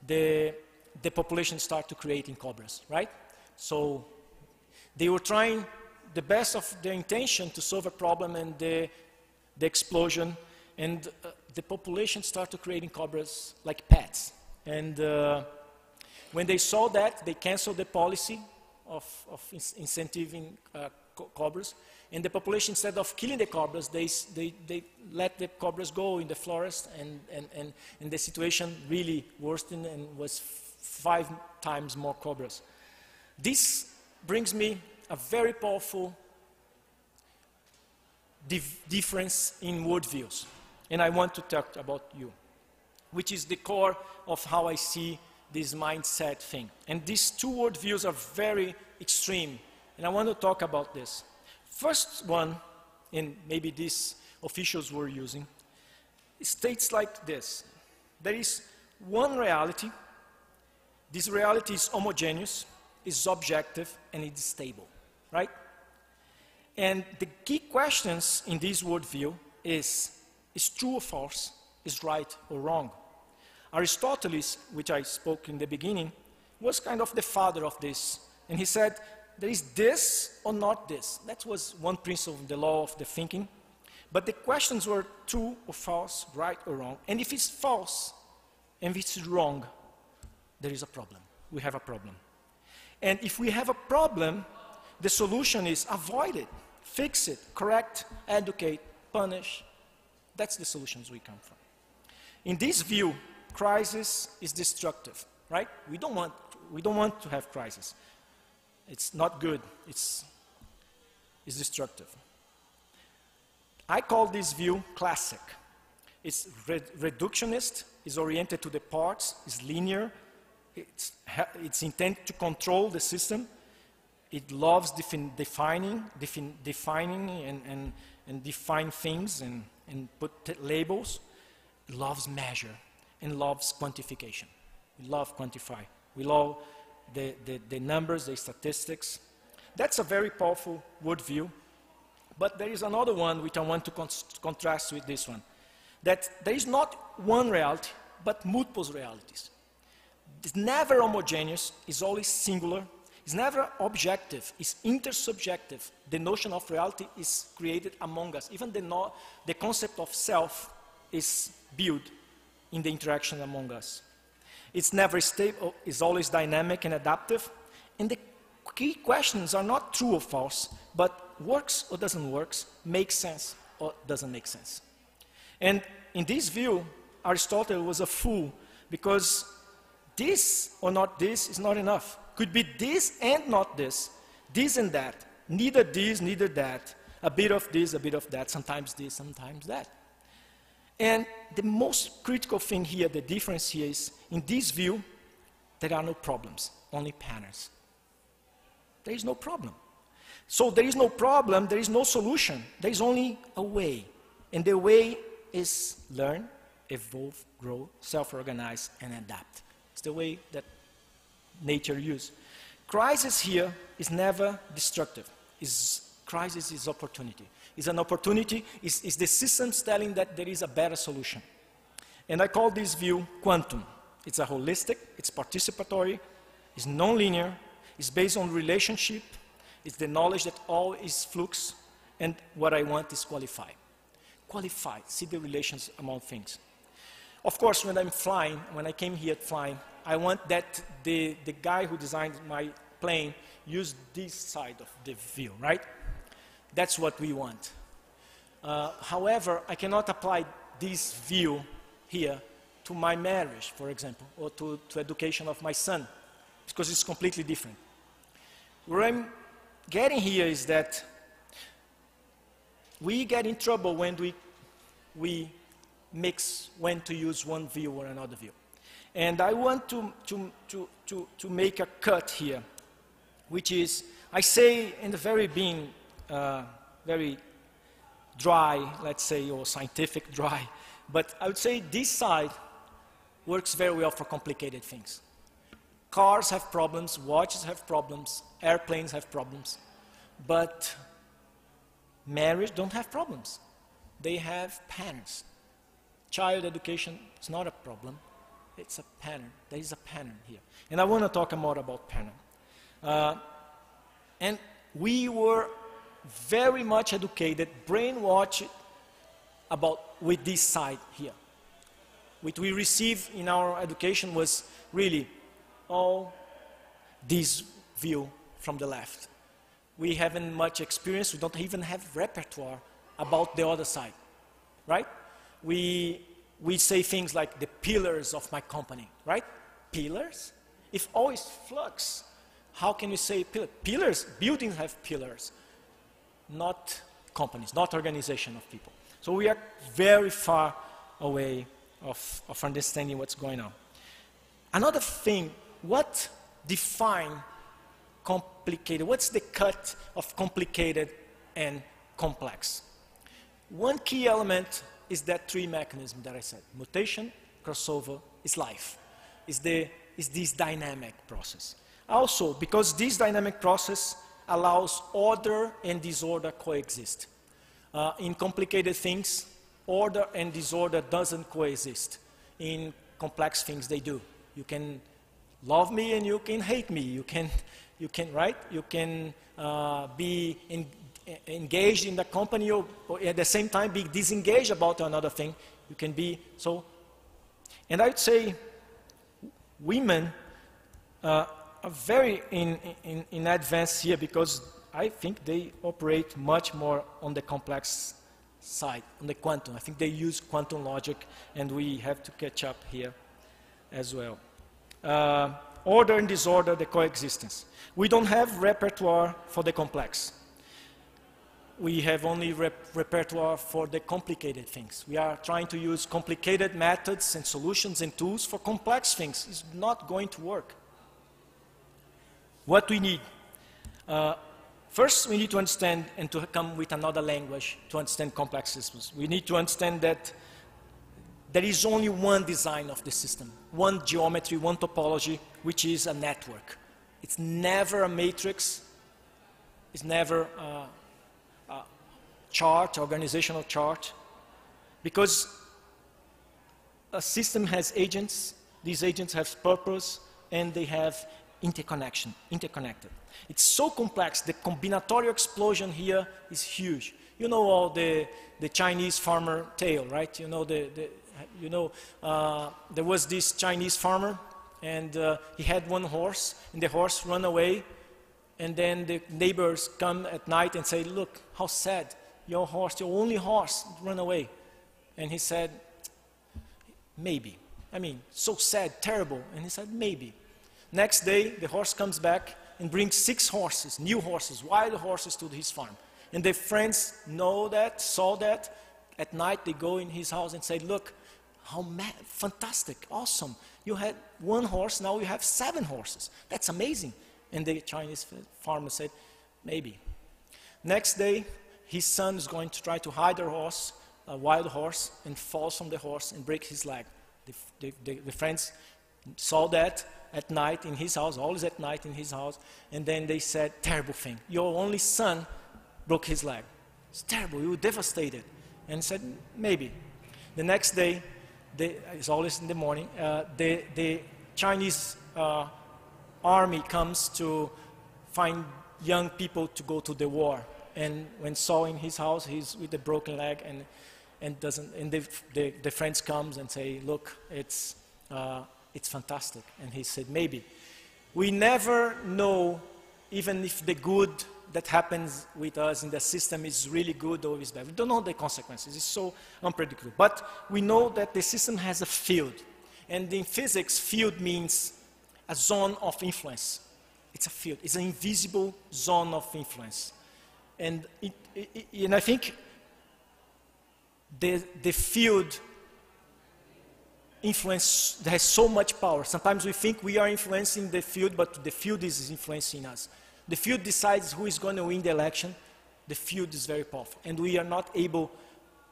the, the population start to creating cobras, right? So they were trying the best of their intention to solve a problem and the, the explosion and uh, the population started creating cobras like pets. And uh, when they saw that, they canceled the policy of, of incentivizing uh, co cobras. And the population, instead of killing the cobras, they, they, they let the cobras go in the forest, and, and, and, and the situation really worsened and was five times more cobras. This brings me a very powerful dif difference in worldviews. And I want to talk about you, which is the core of how I see this mindset thing. And these two worldviews are very extreme, and I want to talk about this. First one, and maybe these officials were using, states like this. There is one reality. This reality is homogeneous, is objective, and it is stable, right? And the key questions in this worldview is is true or false, is right or wrong. Aristotle, which I spoke in the beginning, was kind of the father of this. And he said, there is this or not this. That was one principle of the law of the thinking. But the questions were true or false, right or wrong. And if it's false, and if it's wrong, there is a problem. We have a problem. And if we have a problem, the solution is avoid it, fix it, correct, educate, punish, that's the solutions we come from. In this view, crisis is destructive, right? We don't want, we don't want to have crisis. It's not good. It's, it's destructive. I call this view classic. It's re reductionist, is oriented to the parts, is linear, it's, it's intent to control the system, it loves defin defining, defin defining and, and, and define things and and put labels, It loves measure and loves quantification. We love quantify. We love the, the, the numbers, the statistics. That's a very powerful worldview. But there is another one which I want to con contrast with this one. That there is not one reality, but multiple realities. It's never homogeneous, it's always singular, it's never objective, it's intersubjective. The notion of reality is created among us. Even the, no, the concept of self is built in the interaction among us. It's never stable, it's always dynamic and adaptive. And the key questions are not true or false, but works or doesn't work, makes sense or doesn't make sense. And in this view, Aristotle was a fool because this or not this is not enough. Could be this and not this, this and that, neither this, neither that, a bit of this, a bit of that, sometimes this, sometimes that. And the most critical thing here, the difference here is, in this view, there are no problems, only patterns. There is no problem. So there is no problem, there is no solution, there is only a way. And the way is learn, evolve, grow, self-organize, and adapt. It's the way that nature use. Crisis here is never destructive. Is crisis is opportunity. It's an opportunity, it's, it's the systems telling that there is a better solution. And I call this view quantum. It's a holistic, it's participatory, it's non-linear, it's based on relationship, it's the knowledge that all is flux, and what I want is qualify. Qualify, see the relations among things. Of course, when I'm flying, when I came here flying, I want that the, the guy who designed my plane use this side of the view, right? That's what we want. Uh, however, I cannot apply this view here to my marriage, for example, or to, to education of my son, because it's completely different. Where I'm getting here is that we get in trouble when we, we mix when to use one view or another view. And I want to, to, to, to, to make a cut here, which is, I say in the very being, uh, very dry, let's say, or scientific dry, but I would say this side works very well for complicated things. Cars have problems, watches have problems, airplanes have problems, but marriage don't have problems. They have patterns. Child education is not a problem. It's a pattern. There is a pattern here. And I want to talk more about pattern. Uh, and we were very much educated, brainwashed about with this side here. What we received in our education was really all this view from the left. We haven't much experience, we don't even have repertoire about the other side, right? We, we say things like the pillars of my company, right? Pillars? If all is flux, how can you say pillars? Pillars, buildings have pillars, not companies, not organization of people. So we are very far away of, of understanding what's going on. Another thing, what define complicated? What's the cut of complicated and complex? One key element is that three mechanism that I said. Mutation, crossover, is life. Is, the, is this dynamic process. Also, because this dynamic process allows order and disorder coexist. Uh, in complicated things, order and disorder doesn't coexist. In complex things, they do. You can love me and you can hate me. You can, you can right? You can uh, be in, engaged in the company or, or, at the same time be disengaged about another thing. You can be so. And I would say women uh, are very in, in, in advance here because I think they operate much more on the complex side, on the quantum. I think they use quantum logic, and we have to catch up here as well. Uh, order and disorder, the coexistence. We don't have repertoire for the complex. We have only rep repertoire for the complicated things. We are trying to use complicated methods and solutions and tools for complex things. It's not going to work. What we need? Uh, First, we need to understand and to come with another language to understand complex systems. We need to understand that there is only one design of the system, one geometry, one topology, which is a network. It's never a matrix. It's never a chart, organizational chart, because a system has agents. These agents have purpose, and they have interconnection, interconnected. It's so complex, the combinatorial explosion here is huge. You know all the, the Chinese farmer tale, right? You know, the, the you know uh, there was this Chinese farmer, and uh, he had one horse, and the horse ran away, and then the neighbors come at night and say, look, how sad, your horse, your only horse, ran away. And he said, maybe. I mean, so sad, terrible. And he said, maybe. Next day, the horse comes back and brings six horses, new horses, wild horses to his farm. And the friends know that, saw that. At night, they go in his house and say, Look, how fantastic, awesome. You had one horse, now you have seven horses. That's amazing. And the Chinese farmer said, Maybe. Next day, his son is going to try to hide a horse, a wild horse, and falls from the horse and breaks his leg. The, the, the, the friends saw that at night in his house, always at night in his house. And then they said, terrible thing. Your only son broke his leg. It's terrible. You were devastated. And said, maybe. The next day, it's always in the morning, uh, the, the Chinese uh, army comes to find young people to go to the war. And when saw in his house, he's with a broken leg and, and doesn't, and the, the, the friends comes and say, look, it's, uh, it's fantastic. And he said, maybe. We never know, even if the good that happens with us in the system is really good or is bad. We don't know the consequences. It's so unpredictable. But we know that the system has a field. And in physics, field means a zone of influence. It's a field. It's an invisible zone of influence. And, it, it, and I think the, the field influence has so much power. Sometimes we think we are influencing the field, but the field is influencing us. The field decides who is going to win the election. The field is very powerful, and we are not able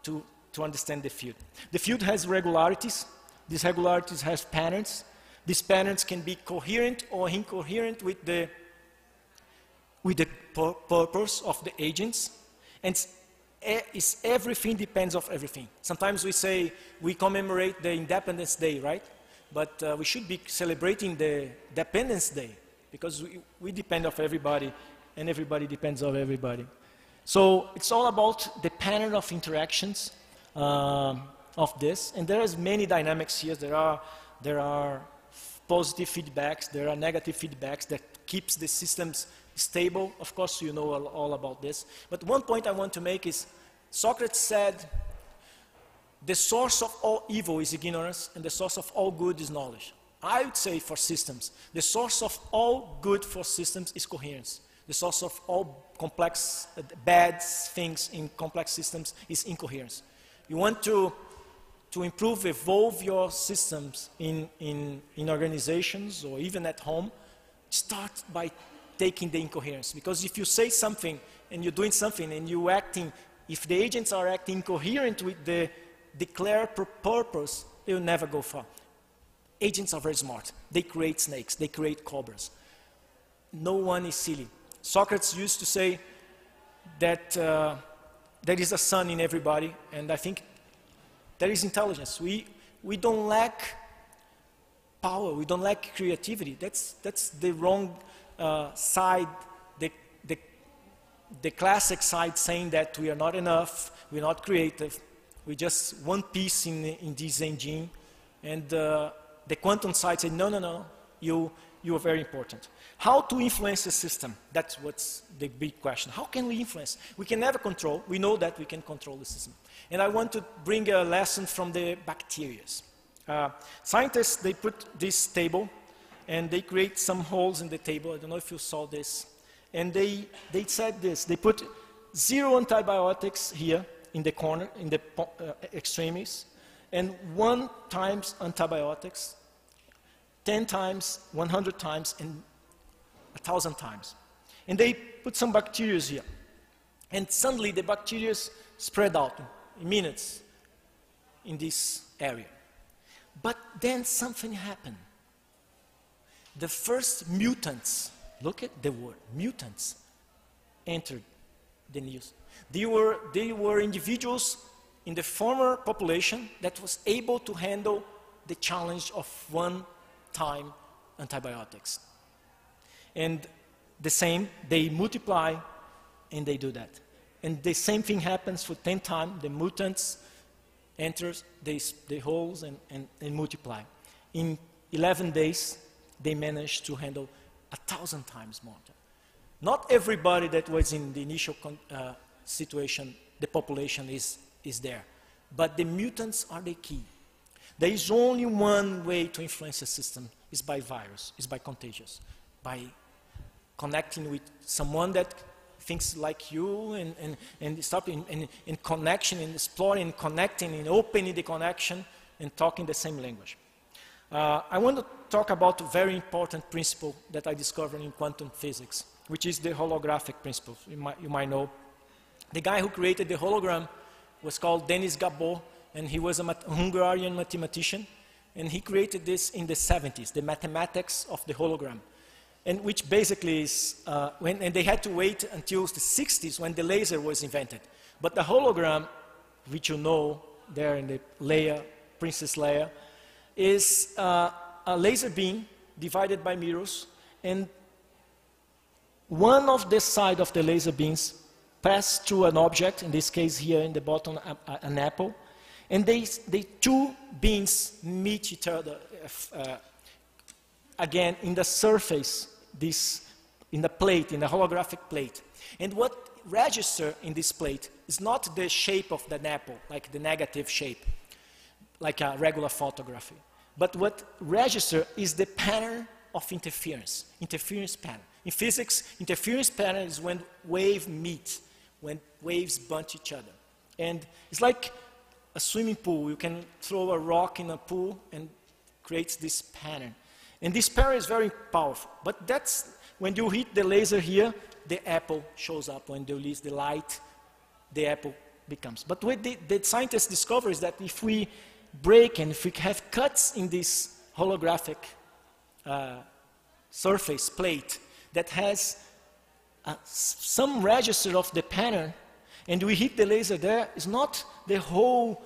to, to understand the field. The field has regularities. These regularities have patterns. These patterns can be coherent or incoherent with the, with the pur purpose of the agents. And it's everything depends of everything. Sometimes we say we commemorate the Independence Day, right? But uh, we should be celebrating the Dependence Day because we, we depend of everybody and everybody depends on everybody. So it's all about the pattern of interactions um, of this. And there is many dynamics here. There are, there are positive feedbacks, there are negative feedbacks that keeps the systems stable. Of course, you know all, all about this. But one point I want to make is Socrates said, the source of all evil is ignorance, and the source of all good is knowledge. I would say for systems, the source of all good for systems is coherence. The source of all complex, uh, bad things in complex systems is incoherence. You want to, to improve, evolve your systems in, in, in organizations or even at home, start by taking the incoherence. Because if you say something and you're doing something and you're acting, if the agents are acting incoherent with the declared purpose, you'll never go far. Agents are very smart. They create snakes, they create cobras. No one is silly. Socrates used to say that uh, there is a sun in everybody, and I think there is intelligence. We, we don't lack power, we don't lack creativity. That's, that's the wrong uh, side, the, the, the classic side saying that we are not enough, we're not creative, we're just one piece in, in this engine. And uh, the quantum side said, no, no, no, you, you are very important. How to influence the system? That's what's the big question. How can we influence? We can never control. We know that we can control the system. And I want to bring a lesson from the bacteria. Uh, scientists, they put this table and they create some holes in the table. I don't know if you saw this. And they, they said this. They put zero antibiotics here in the corner, in the uh, and one times antibiotics, 10 times, 100 times, and 1,000 times. And they put some bacteria here. And suddenly the bacteria spread out in minutes in this area. But then something happened. The first mutants, look at the word, mutants, entered the news. They were, they were individuals in the former population that was able to handle the challenge of one-time antibiotics. And the same, they multiply and they do that. And the same thing happens for 10 times. The mutants enter the, the holes and, and, and multiply. In 11 days, they managed to handle a thousand times more. Not everybody that was in the initial uh, situation, the population is, is there. But the mutants are the key. There is only one way to influence a system, is by virus, is by contagious, by connecting with someone that thinks like you and, and, and start in, in, in connection, and exploring, connecting, and opening the connection and talking the same language. Uh, I want to talk about a very important principle that I discovered in quantum physics, which is the holographic principle. You might, you might know the guy who created the hologram was called Dennis Gabor, and he was a mat Hungarian mathematician, and he created this in the 70s, the mathematics of the hologram, and which basically is, uh, when, and they had to wait until the 60s when the laser was invented. But the hologram, which you know there in the Leia, Princess Leia, is uh, a laser beam divided by mirrors, and one of the side of the laser beams pass through an object, in this case here in the bottom, an apple, and they, they two beams meet each other uh, again in the surface, this, in the plate, in the holographic plate. And what register in this plate is not the shape of the apple, like the negative shape, like a regular photography. But what register is the pattern of interference, interference pattern. In physics, interference pattern is when waves meet when waves bunch each other. And it's like a swimming pool. You can throw a rock in a pool and creates this pattern. And this pattern is very powerful. But that's when you hit the laser here, the apple shows up. When you release the light, the apple becomes. But what the, the scientists discover is that if we break and if we have cuts in this holographic uh, surface plate that has uh, some register of the pattern, and we hit the laser there, it's not the whole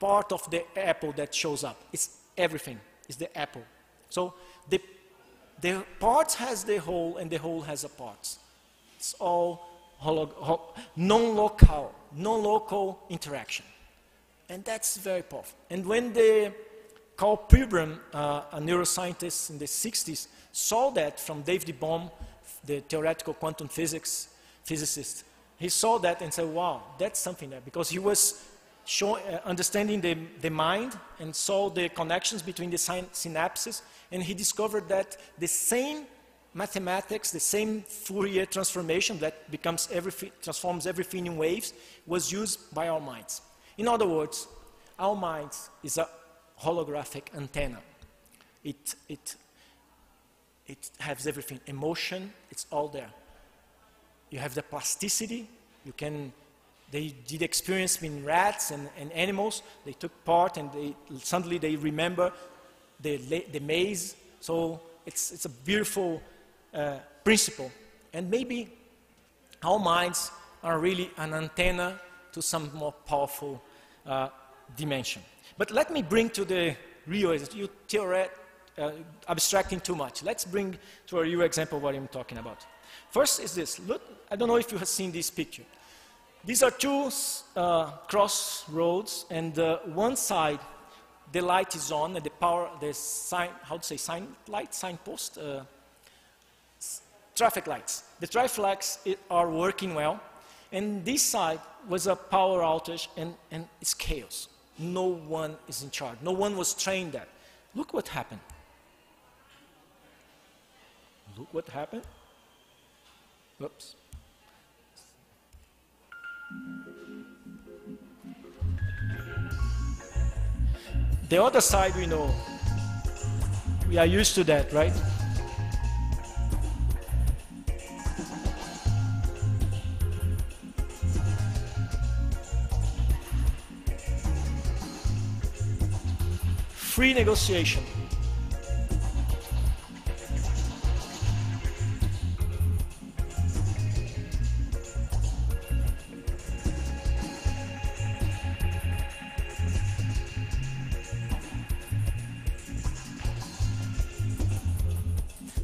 part of the apple that shows up. It's everything. It's the apple. So the, the part has the whole, and the whole has a part. It's all non-local, non-local interaction. And that's very powerful. And when the Karl Pribram, uh, a neuroscientist in the 60s, saw that from David Bohm, the theoretical quantum physics physicist, he saw that and said, wow, that's something there. Because he was show, uh, understanding the, the mind and saw the connections between the synapses, and he discovered that the same mathematics, the same Fourier transformation that becomes everything, transforms everything in waves, was used by our minds. In other words, our minds is a holographic antenna. It, it, it has everything, emotion, it's all there. You have the plasticity, you can, they did experience in rats and, and animals, they took part and they, suddenly they remember the, the maze. So it's, it's a beautiful uh, principle. And maybe our minds are really an antenna to some more powerful uh, dimension. But let me bring to the real, you theoret, uh, abstracting too much. Let's bring to a real example what I'm talking about. First is this. Look, I don't know if you have seen this picture. These are two uh, crossroads, and uh, one side the light is on, and the power, the sign, how to say, sign light, signpost, uh, traffic lights. The traffic lights are working well, and this side was a power outage, and, and it's chaos. No one is in charge. No one was trained that. Look what happened. Look what happened. Oops. The other side we know. We are used to that, right? Free negotiation.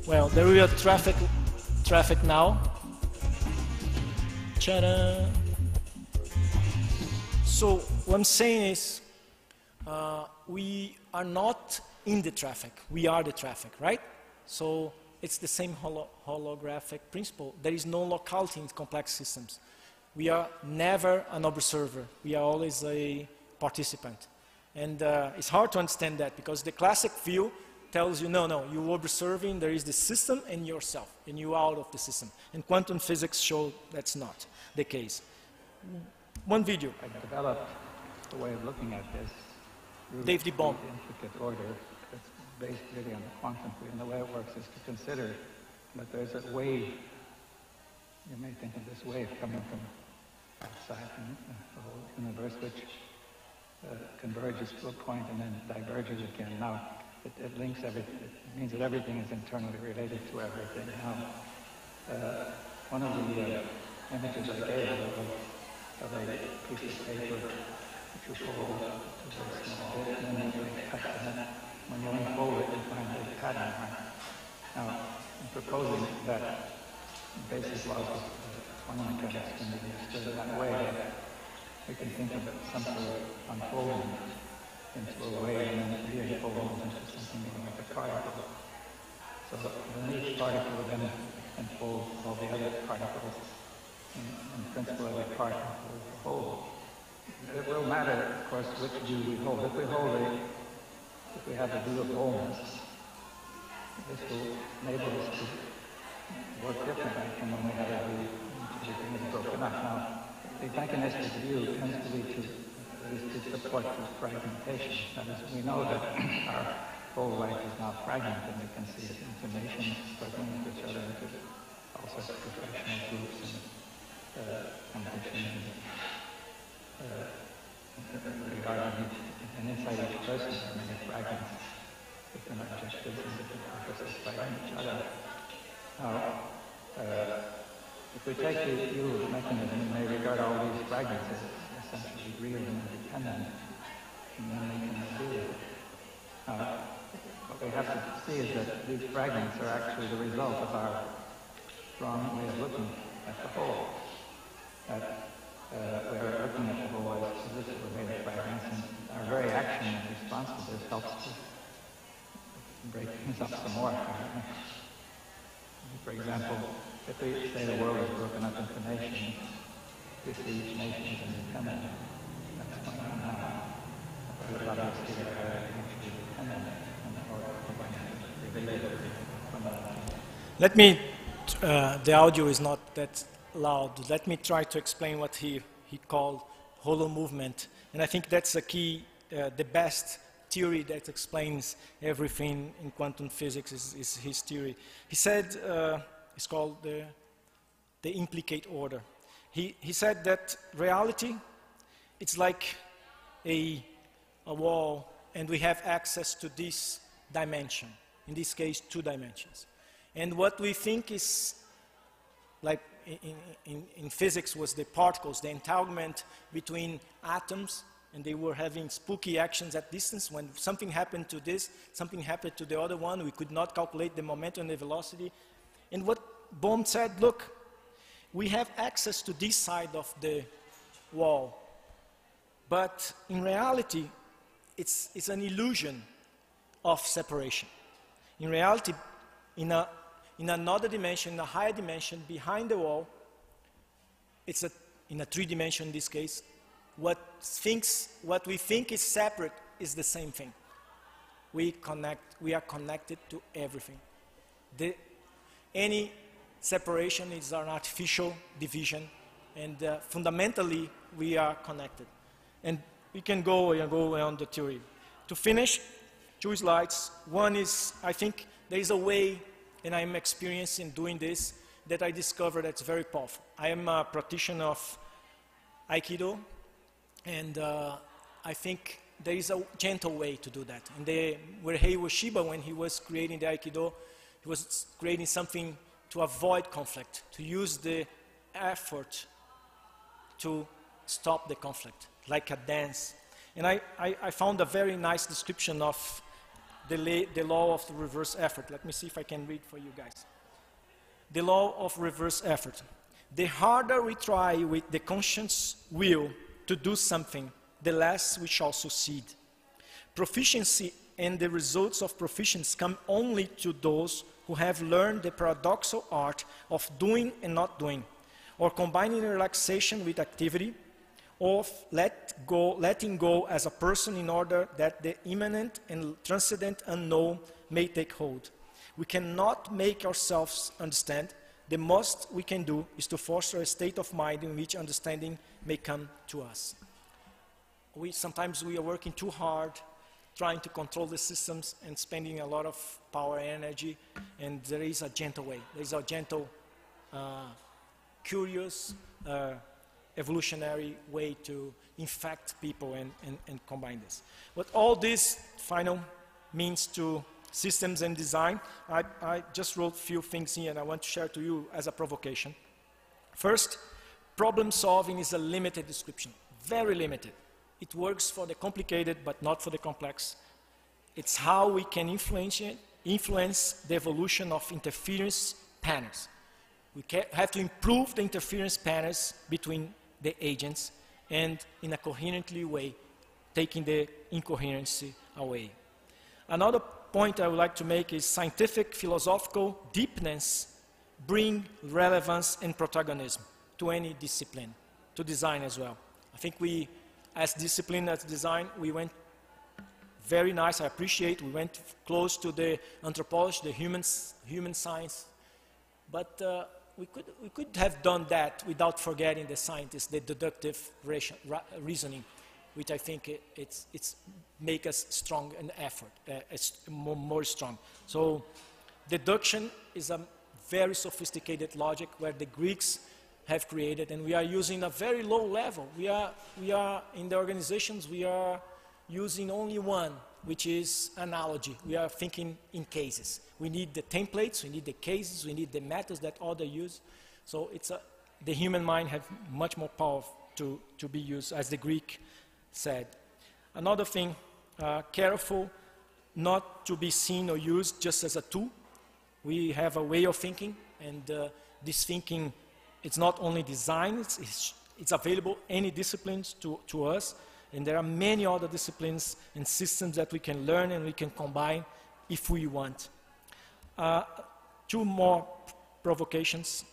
Well, there will be traffic, traffic now. So what I'm saying is, uh, we are not in the traffic. We are the traffic, right? So it's the same holo holographic principle. There is no locality in complex systems. We are never an observer. We are always a participant. And uh, it's hard to understand that because the classic view tells you, no, no, you're observing, there is the system and yourself, and you're out of the system. And quantum physics show that's not the case. One video. I developed a way of looking at this. Dave Bohm. Implicate order that's based really on the quantum field. And the way it works is to consider that there's a wave. You may think of this wave coming from outside the whole universe, which uh, converges to a point and then diverges again. Now, it, it, links everything. It means that everything is internally related to everything. Now, uh, one of the uh, images I gave of, of a piece of paper you fold a cut, when you it, you find a pattern. Now, I'm proposing that basic laws of quantum mechanics can be understood that way. That We can think of some sort of unfolding into a way and then re-unfolds into something like a particle. So then each particle then unfold all the other particles. In, in principle, every particle will hold. It will matter, of course, which view we hold. If we hold a, if we have a view of wholeness, this will enable us to work differently from when we have a view everything is broken up. Now, the mechanistic view tends to lead to to support this fragmentation. That is, we know that our whole life is now fragmented. And we can see it information struggling with each other into all sorts of professional groups and uh, competition. Regarding each, and inside each person there are many fragments, different objectives and different purposes fighting each other. Now, uh, if we take the the mechanism, we may regard all these fragments as essentially real and independent, and then we can deal it. Uh, what we have to see is that these fragments are actually the result of our wrong way of looking at the whole. That uh, the made fragments, and our very action in response to this helps to break things up some more. For example, if we say the world is broken up into nations, we see each nation is independent. That's going on now. Us related from Let me, uh, the audio is not that loud. Let me try to explain what he, he called holomovement. And I think that's the key, uh, the best theory that explains everything in quantum physics is, is his theory. He said, uh, it's called the, the implicate order. He, he said that reality, it's like a, a wall, and we have access to this dimension, in this case, two dimensions. And what we think is, like in, in, in physics, was the particles, the entanglement between atoms, and they were having spooky actions at distance. When something happened to this, something happened to the other one, we could not calculate the momentum and the velocity, and what Bohm said, look, we have access to this side of the wall, but in reality, it's, it's an illusion of separation. In reality, in, a, in another dimension, in a higher dimension, behind the wall, it's a, in a three dimension in this case, what, thinks, what we think is separate is the same thing. We, connect, we are connected to everything. The, any separation is an artificial division, and uh, fundamentally, we are connected. And we can go and go on the theory. To finish, two slides. One is, I think there is a way, and I'm experiencing doing this, that I discovered that's very powerful. I am a practitioner of Aikido, and uh, I think there is a gentle way to do that. And Morihei Ueshiba, when he was creating the Aikido, he was creating something to avoid conflict, to use the effort to stop the conflict, like a dance. And I, I, I found a very nice description of the, the law of the reverse effort. Let me see if I can read for you guys. The law of reverse effort. The harder we try with the conscious will to do something, the less we shall succeed. Proficiency and the results of proficiency come only to those who have learned the paradoxal art of doing and not doing, or combining relaxation with activity, of let go, letting go as a person in order that the immanent and transcendent unknown may take hold. We cannot make ourselves understand. The most we can do is to foster a state of mind in which understanding may come to us. We, sometimes we are working too hard trying to control the systems and spending a lot of power and energy. And there is a gentle way. There is a gentle, uh, curious, uh, evolutionary way to infect people and, and, and combine this. What all this final means to systems and design, I, I just wrote a few things here and I want to share to you as a provocation. First, problem solving is a limited description, very limited. It works for the complicated, but not for the complex. It's how we can influence, influence the evolution of interference patterns. We have to improve the interference patterns between the agents and in a coherently way, taking the incoherency away. Another point I would like to make is scientific philosophical deepness bring relevance and protagonism to any discipline, to design as well. I think we as discipline, as design, we went very nice, I appreciate, we went close to the anthropology, the humans, human science, but uh, we, could, we could have done that without forgetting the scientists, the deductive reasoning. which I think it, it's, it's make us strong in effort, uh, more, more strong. So deduction is a very sophisticated logic where the Greeks have created, and we are using a very low level. We are, we are in the organizations, we are using only one, which is analogy. We are thinking in cases. We need the templates, we need the cases, we need the methods that others use. So it's a, the human mind has much more power to, to be used, as the Greek said. Another thing, uh, careful not to be seen or used just as a tool. We have a way of thinking, and uh, this thinking it's not only design, it's, it's, it's available any disciplines to, to us, and there are many other disciplines and systems that we can learn and we can combine if we want. Uh, two more provocations.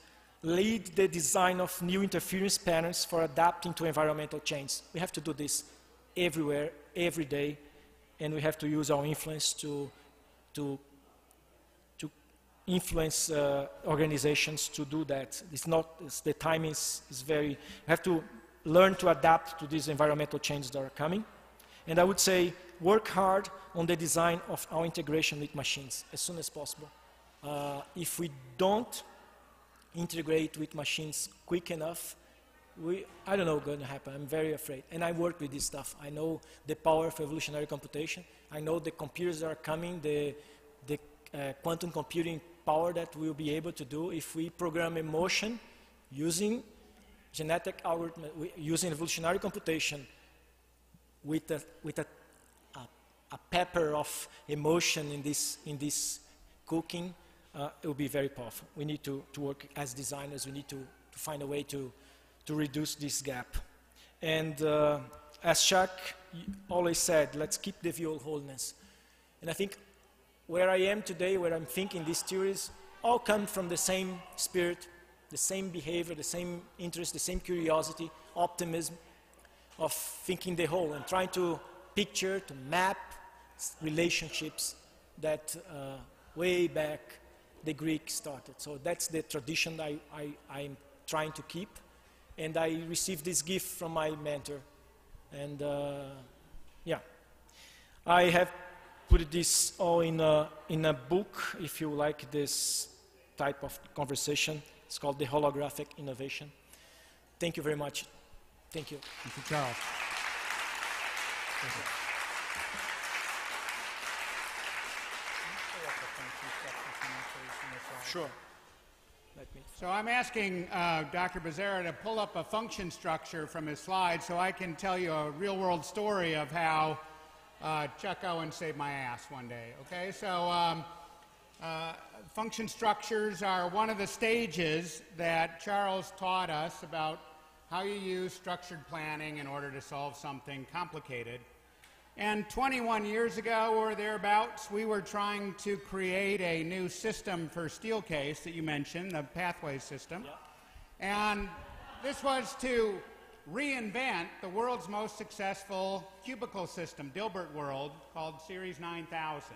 Lead the design of new interference patterns for adapting to environmental change. We have to do this everywhere, every day, and we have to use our influence to, to influence uh, organizations to do that. It's not, it's, the time is, is very, you have to learn to adapt to these environmental changes that are coming. And I would say work hard on the design of our integration with machines as soon as possible. Uh, if we don't integrate with machines quick enough, we, I don't know what's going to happen. I'm very afraid. And I work with this stuff. I know the power of evolutionary computation. I know the computers that are coming, the, the uh, quantum computing power that we'll be able to do if we program emotion using genetic algorithm, using evolutionary computation with a, with a, a, a pepper of emotion in this, in this cooking, uh, it will be very powerful. We need to, to work as designers, we need to, to find a way to, to reduce this gap. And uh, as Chuck always said, let's keep the view of wholeness. And I think where I am today, where I'm thinking these theories, all come from the same spirit, the same behavior, the same interest, the same curiosity, optimism of thinking the whole and trying to picture, to map relationships that uh, way back the Greek started. So that's the tradition I, I, I'm trying to keep. And I received this gift from my mentor. And uh, yeah, I have put this all in a, in a book if you like this type of conversation. It's called The Holographic Innovation. Thank you very much. Thank you. Thank you, Charles. Thank you. Sure. So I'm asking uh, Dr. Bezerra to pull up a function structure from his slides so I can tell you a real-world story of how uh, Chuck Owen saved my ass one day. Okay, so um, uh, function structures are one of the stages that Charles taught us about how you use structured planning in order to solve something complicated. And 21 years ago or thereabouts, we were trying to create a new system for Steelcase that you mentioned, the pathway system. Yep. And this was to reinvent the world's most successful cubicle system, Dilbert World, called Series 9000.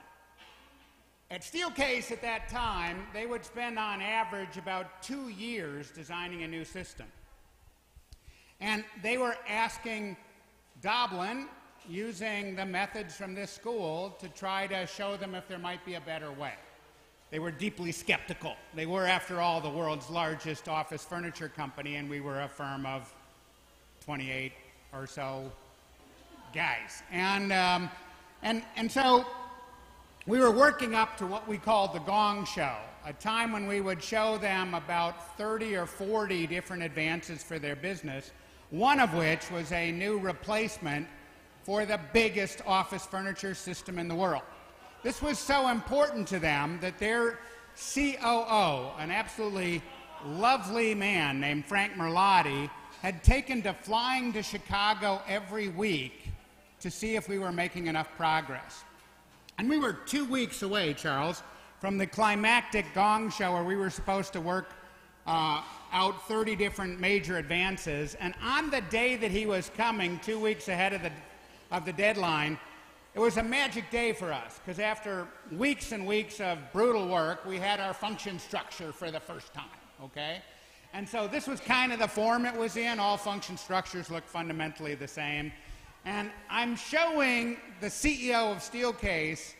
At Steelcase at that time, they would spend on average about two years designing a new system. And they were asking Doblin, using the methods from this school, to try to show them if there might be a better way. They were deeply skeptical. They were, after all, the world's largest office furniture company, and we were a firm of 28 or so guys. And, um, and, and so we were working up to what we called the gong show, a time when we would show them about 30 or 40 different advances for their business, one of which was a new replacement for the biggest office furniture system in the world. This was so important to them that their COO, an absolutely lovely man named Frank Merlotti, had taken to flying to Chicago every week to see if we were making enough progress. And we were two weeks away, Charles, from the climactic gong show where we were supposed to work uh, out 30 different major advances. And on the day that he was coming, two weeks ahead of the, of the deadline, it was a magic day for us because after weeks and weeks of brutal work, we had our function structure for the first time, okay? And so this was kind of the form it was in. All function structures look fundamentally the same. And I'm showing the CEO of Steelcase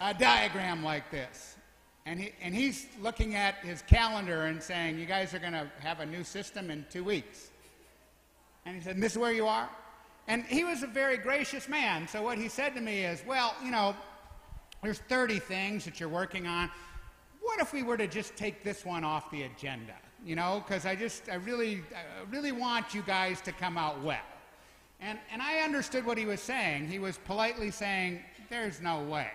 a diagram like this. And, he, and he's looking at his calendar and saying, You guys are going to have a new system in two weeks. And he said, and This is where you are? And he was a very gracious man. So what he said to me is, Well, you know, there's 30 things that you're working on. What if we were to just take this one off the agenda? You know, because I just, I really, I really want you guys to come out well. And, and I understood what he was saying. He was politely saying, There's no way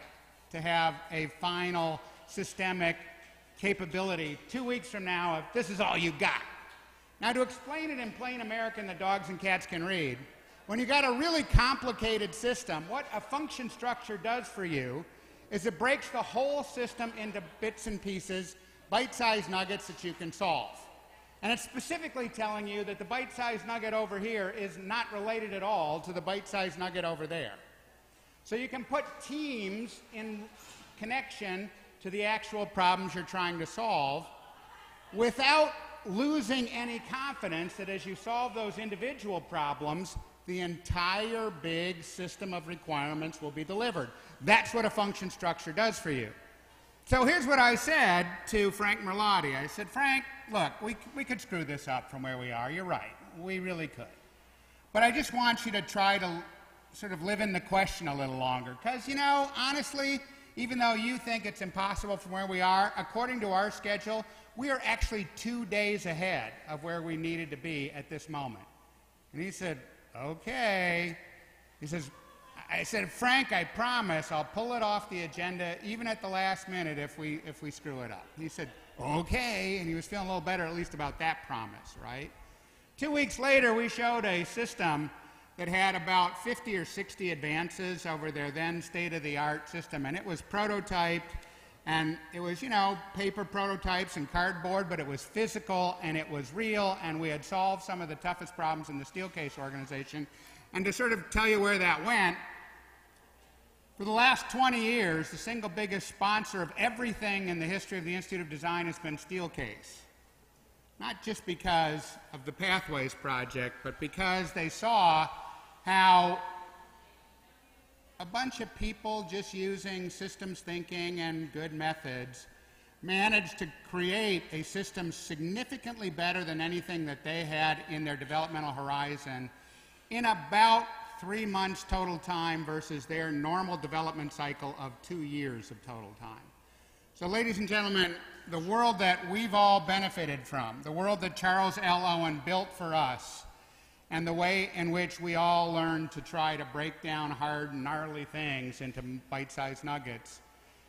to have a final systemic capability two weeks from now if this is all you got. Now, to explain it in plain American that dogs and cats can read, when you got a really complicated system, what a function structure does for you is it breaks the whole system into bits and pieces, bite-sized nuggets that you can solve. And it's specifically telling you that the bite-sized nugget over here is not related at all to the bite-sized nugget over there. So you can put teams in connection to the actual problems you're trying to solve without losing any confidence that as you solve those individual problems, the entire big system of requirements will be delivered. That's what a function structure does for you. So here's what I said to Frank Merlotti. I said, Frank, look, we, we could screw this up from where we are. You're right. We really could. But I just want you to try to sort of live in the question a little longer. Because, you know, honestly, even though you think it's impossible from where we are, according to our schedule, we are actually two days ahead of where we needed to be at this moment. And he said, okay. He says, I said, Frank, I promise I'll pull it off the agenda even at the last minute if we, if we screw it up. He said, okay. And he was feeling a little better at least about that promise, right? Two weeks later, we showed a system that had about 50 or 60 advances over their then state of the art system. And it was prototyped, and it was, you know, paper prototypes and cardboard, but it was physical and it was real, and we had solved some of the toughest problems in the Steelcase organization. And to sort of tell you where that went, for the last 20 years, the single biggest sponsor of everything in the history of the Institute of Design has been Steelcase. Not just because of the Pathways Project, but because they saw how a bunch of people just using systems thinking and good methods managed to create a system significantly better than anything that they had in their developmental horizon in about three months total time versus their normal development cycle of two years of total time. So, ladies and gentlemen, the world that we've all benefited from, the world that Charles L. Owen built for us, and the way in which we all learned to try to break down hard, gnarly things into bite sized nuggets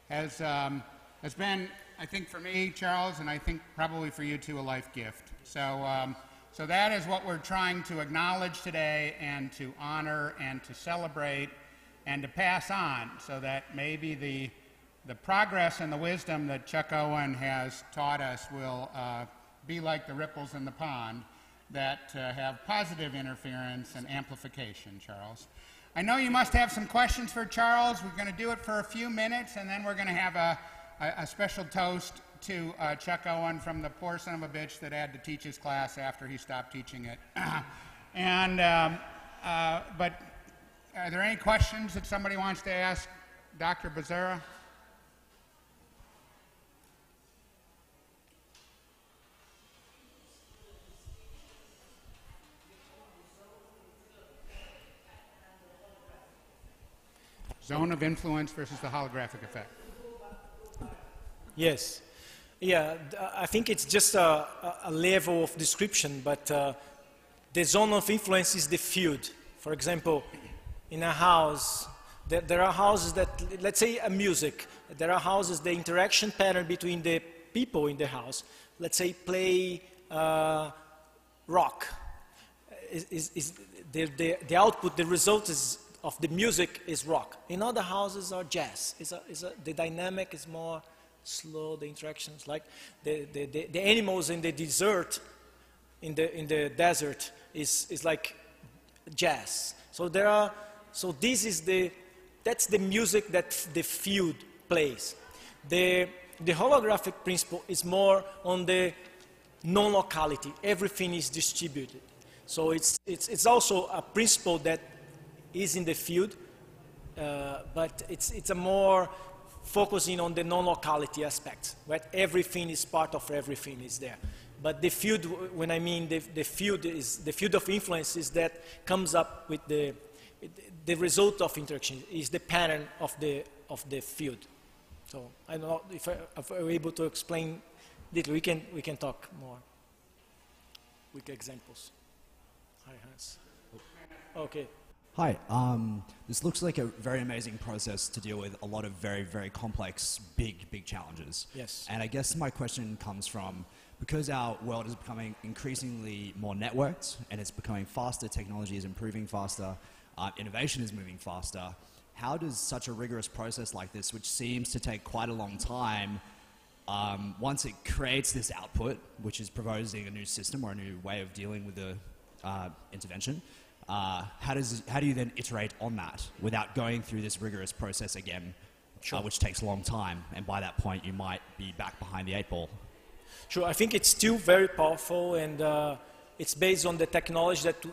has, um, has been, I think, for me, Charles, and I think probably for you too, a life gift. So, um, so that is what we're trying to acknowledge today and to honor and to celebrate and to pass on so that maybe the the progress and the wisdom that Chuck Owen has taught us will uh, be like the ripples in the pond that uh, have positive interference and amplification, Charles. I know you must have some questions for Charles. We're going to do it for a few minutes, and then we're going to have a, a, a special toast to uh, Chuck Owen from the poor son of a bitch that had to teach his class after he stopped teaching it. and, um, uh, but are there any questions that somebody wants to ask Dr. Bezerra? Zone of influence versus the holographic effect. Yes. Yeah, I think it's just a, a level of description, but uh, the zone of influence is the field. For example, in a house, there, there, are houses that, let's say a music, there are houses, the interaction pattern between the people in the house, let's say play uh, rock, is, is, is the, the, the output, the result is of the music is rock. In other houses are jazz. It's a, it's a, the dynamic is more slow, the interactions, like the, the, the, the, animals in the desert, in the, in the desert, is, is like jazz. So there are, so this is the, that's the music that the field plays. The, the holographic principle is more on the non-locality. Everything is distributed. So it's, it's, it's also a principle that is in the field, uh, but it's, it's a more focusing on the non-locality aspect, right? Everything is part of everything is there. But the field, when I mean the, the field is, the field of influence is that comes up with the, the result of interaction, is the pattern of the, of the field. So I don't know if I'm able to explain little, we can, we can talk more with examples. Hi, Hans. Okay. Hi, um, this looks like a very amazing process to deal with a lot of very, very complex, big, big challenges. Yes. And I guess my question comes from because our world is becoming increasingly more networked and it's becoming faster, technology is improving faster, uh, innovation is moving faster. How does such a rigorous process like this, which seems to take quite a long time, um, once it creates this output, which is proposing a new system or a new way of dealing with the uh, intervention, uh, how, does, how do you then iterate on that without going through this rigorous process again, Sure. uh, which takes a long time, and by that point you might be back behind the eight ball? Sure, I think it's still very powerful, and uh, it's based on the technology that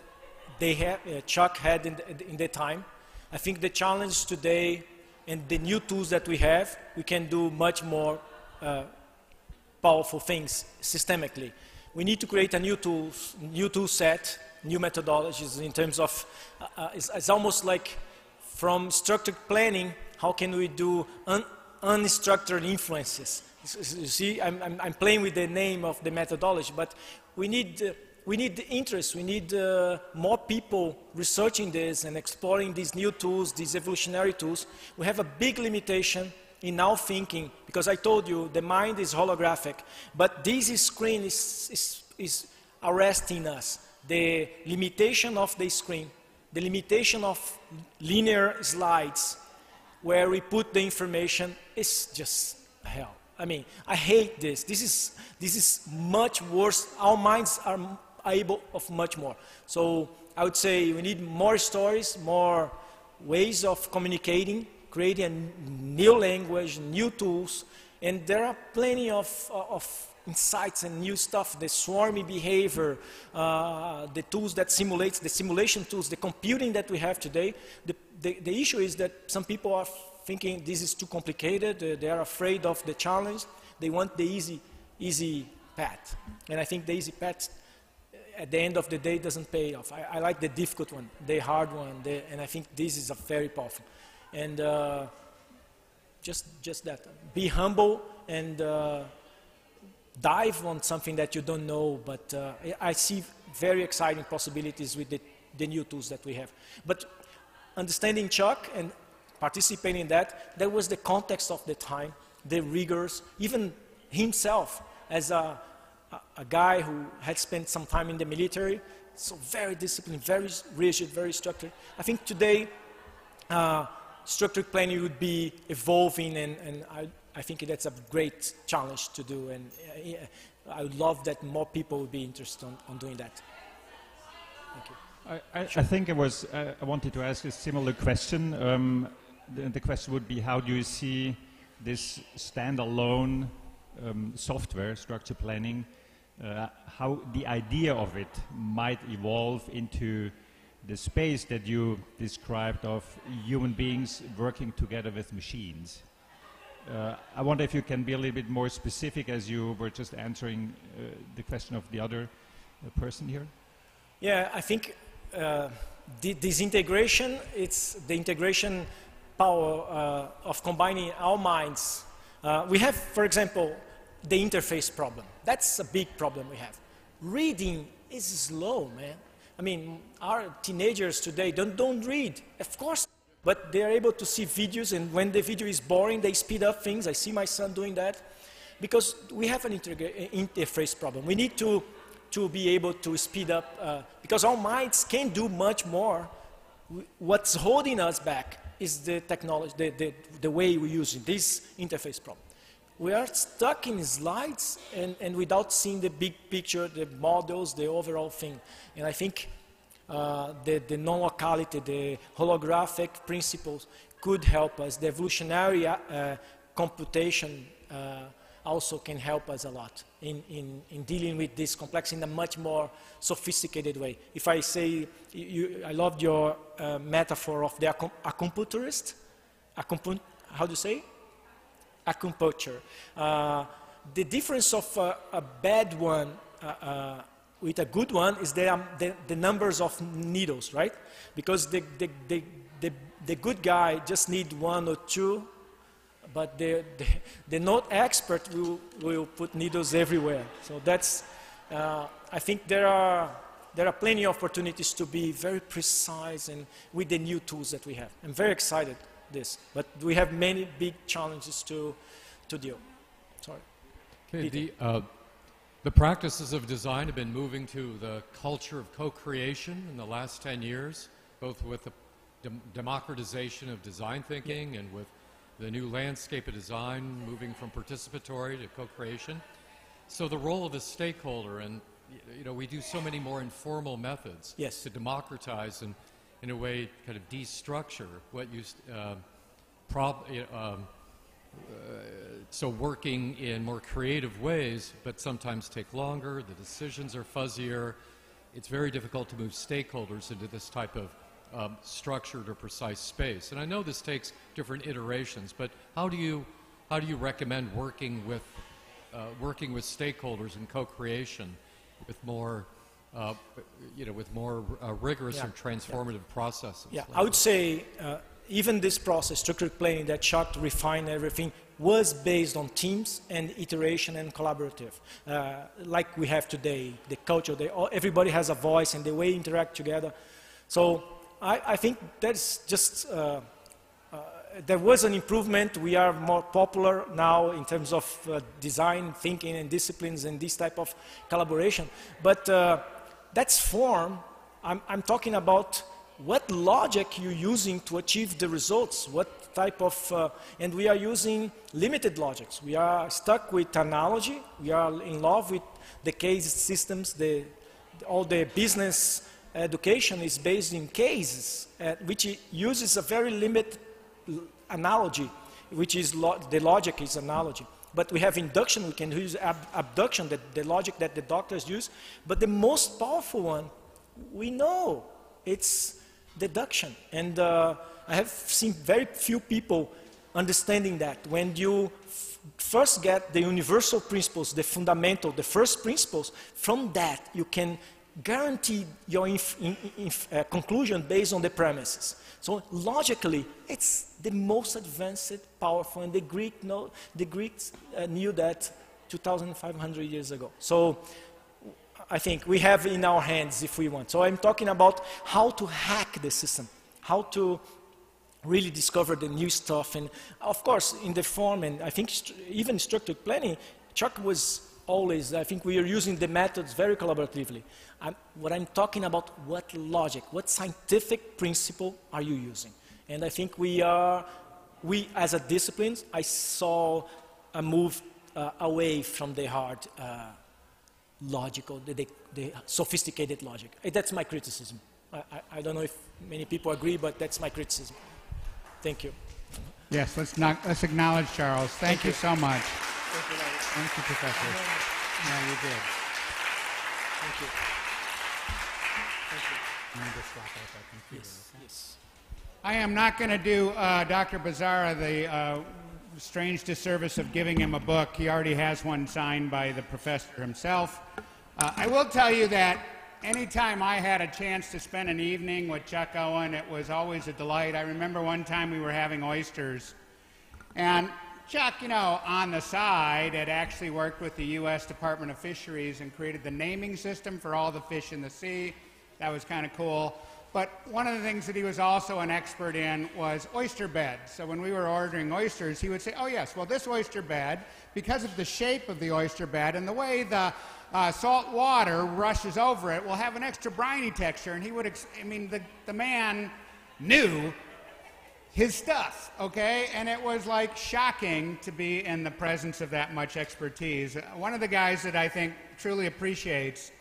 they have, uh, Chuck had in the, in the time. I think the challenge today and the new tools that we have, we can do much more uh, powerful things systemically. We need to create a new tools, new tool set, new methodologies in terms of, uh, uh, it's, it's almost like from structured planning, how can we do un, unstructured influences? You see, I'm, I'm, I'm playing with the name of the methodology, but we need, uh, we need the interest, we need uh, more people researching this and exploring these new tools, these evolutionary tools. We have a big limitation in our thinking, because I told you the mind is holographic, but this screen is, is, is arresting us. The limitation of the screen, the limitation of linear slides, where we put the information is just hell. I mean, I hate this. This is, this is much worse. Our minds are able of much more. So I would say we need more stories, more ways of communicating, creating a new language, new tools, and there are plenty of, of insights and new stuff, the swarmy behavior, uh, the tools that simulates, the simulation tools, the computing that we have today. The, the, the issue is that some people are thinking this is too complicated, uh, they are afraid of the challenge, they want the easy, easy path. And I think the easy path uh, at the end of the day doesn't pay off. I, I like the difficult one, the hard one, the, and I think this is a very powerful. And uh, just, just that, be humble and uh, dive on something that you don't know, but uh, I see very exciting possibilities with the, the new tools that we have. But understanding Chuck and participating in that, that was the context of the time, the rigors, even himself as a, a, a guy who had spent some time in the military, so very disciplined, very rigid, very structured. I think today, uh, structured planning would be evolving, and, and I, I think that's a great challenge to do, and uh, I would love that more people would be interested on, on doing that. Thank you. I, I, I think I was. Uh, I wanted to ask a similar question. Um, the, the question would be: How do you see this standalone um, software, structure planning? Uh, how the idea of it might evolve into the space that you described of human beings working together with machines. Uh, I wonder if you can be a little bit more specific as you were just answering uh, the question of the other uh, person here. Yeah, I think uh, thi- this integration, it's the integration power uh, of combining our minds. Uh, we have, for example, the interface problem. That's a big problem we have. Reading is slow, man. I mean, our teenagers today don't, don't read, of course, but they're able to see videos, and when the video is boring, they speed up things. I see my son doing that because we have an integra- interface problem. We need to, to be able to speed up, uh, because our minds can do much more. What's holding us back is the technology, the, the, the way we use it, this interface problem. We are stuck in slides and, and without seeing the big picture, the models, the overall thing. And I think uh, the, the non-locality, the holographic principles could help us. The evolutionary uh, computation uh, also can help us a lot in, in, in dealing with this complex in a much more sophisticated way. If I say, you, I loved your uh, metaphor of the acum- acupuncturist, Acumpu- how do you say? Acupuncture. Uh, the difference of a bad one uh, with a good one is the, um, the, the, numbers of needles, right? Because the, the, the, the, the good guy just need one or two, but the, the, the not expert will, will put needles everywhere. So that's, uh, I think there are, there are plenty of opportunities to be very precise and with the new tools that we have. I'm very excited this, but we have many big challenges to, to deal. Sorry. Okay, the, practices of design have been moving to the culture of co-creation in the last 10 years, both with the dem- democratization of design thinking and with the new landscape of design moving from participatory to co-creation. So the role of the stakeholder, and you know, we do so many more informal methods yes. to democratize and, in a way, kind of destructure what used, uh, prob- um, so working in more creative ways, but sometimes take longer. The decisions are fuzzier. It's very difficult to move stakeholders into this type of um, structured or precise space. And I know this takes different iterations, but how do you how do you recommend working with uh, working with stakeholders in co-creation with more uh, you know with more uh, rigorous yeah. and transformative yeah. processes? Yeah, I would say uh, even this process, structured planning that Chuck refined everything, was based on teams and iteration and collaborative. Uh, like we have today, the culture, they, all, everybody has a voice and the way interact together. So I, I think that's just, uh, uh, there was an improvement. We are more popular now in terms of uh, design, thinking, and disciplines and this type of collaboration. But uh, that's form. I'm, I'm talking about what logic you're using to achieve the results, what type of, uh, and we are using limited logics. We are stuck with analogy, we are in love with the case systems, the, all the business education is based in cases, uh, which uses a very limited analogy, which is lo the logic is analogy. But we have induction, we can use ab abduction, the, the logic that the doctors use. But the most powerful one, we know, it's deduction. And uh, I have seen very few people understanding that. When you first get the universal principles, the fundamental, the first principles, from that you can guarantee your in, uh, conclusion based on the premises. So logically, it's the most advanced, powerful, and the, Greek know, the Greeks uh, knew that 2,500 years ago. So I think we have in our hands if we want. So I'm talking about how to hack the system, how to really discover the new stuff. And of course, in the form, and I think st even structured planning, Chuck was always, I think we are using the methods very collaboratively. I'm, what I'm talking about, what logic, what scientific principle are you using? And I think we are, we as a discipline, I saw a move uh, away from the hard uh, logical, the, the, the, sophisticated logic. That's my criticism. I, I, I, don't know if many people agree, but that's my criticism. Thank you. Yes, let's, not, let's acknowledge Charles. Thank, Thank you. you. so much. Thank you. Thank you, Professor. No, you did. Thank you. Thank you. I'm going out that computer. Yes, okay? yes. I am not going to do uh, Dr. Bezerra the uh, strange disservice of giving him a book. He already has one signed by the professor himself. Uh, I will tell you that anytime I had a chance to spend an evening with Chuck Owen, it was always a delight. I remember one time we were having oysters, and Chuck, you know, on the side, had actually worked with the U.S. Department of Fisheries and created the naming system for all the fish in the sea. That was kind of cool. But one of the things that he was also an expert in was oyster beds. So when we were ordering oysters, he would say, oh, yes, well, this oyster bed, because of the shape of the oyster bed and the way the uh, salt water rushes over it, will have an extra briny texture. And he would, I mean, the, the man knew his stuff, okay? And it was like shocking to be in the presence of that much expertise. One of the guys that I think truly appreciates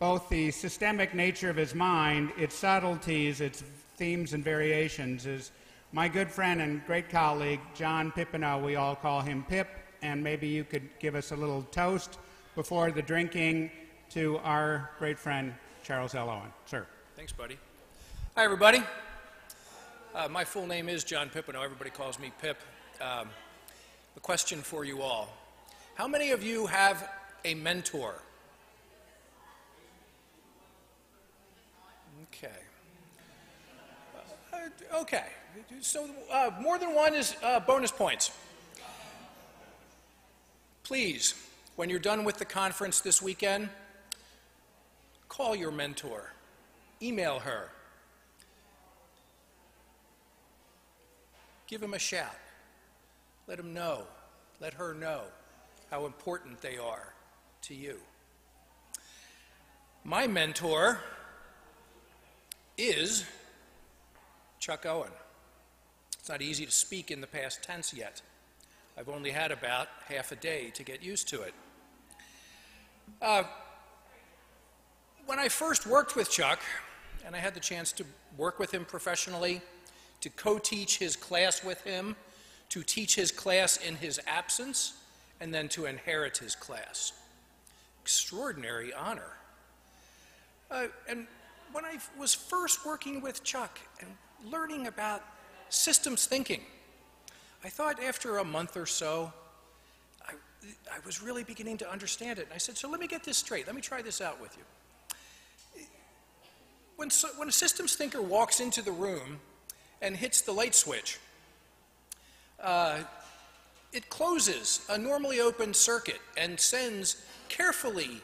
both the systemic nature of his mind, its subtleties, its themes and variations, is my good friend and great colleague, John Pippino. We all call him Pip. and maybe you could give us a little toast before the drinking to our great friend Charles L. Owen. Sir. Thanks, buddy. Hi, everybody. Uh, my full name is John Pippino. Everybody calls me Pip. Um, a question for you all. How many of you have a mentor? Okay. Uh, okay. So uh, more than one is uh, bonus points. Please, when you're done with the conference this weekend, call your mentor, email her, give him a shout, let him know, let her know how important they are to you. My mentor is Chuck Owen. It's not easy to speak in the past tense yet. I've only had about half a day to get used to it. Uh, when I first worked with Chuck, and I had the chance to work with him professionally, to co teach his class with him, to teach his class in his absence, and then to inherit his class. Extraordinary honor. Uh, and when I was first working with Chuck and learning about systems thinking, I thought after a month or so, I, I was really beginning to understand it. And I said, So let me get this straight. Let me try this out with you. When, so, when a systems thinker walks into the room and hits the light switch, uh, it closes a normally open circuit and sends carefully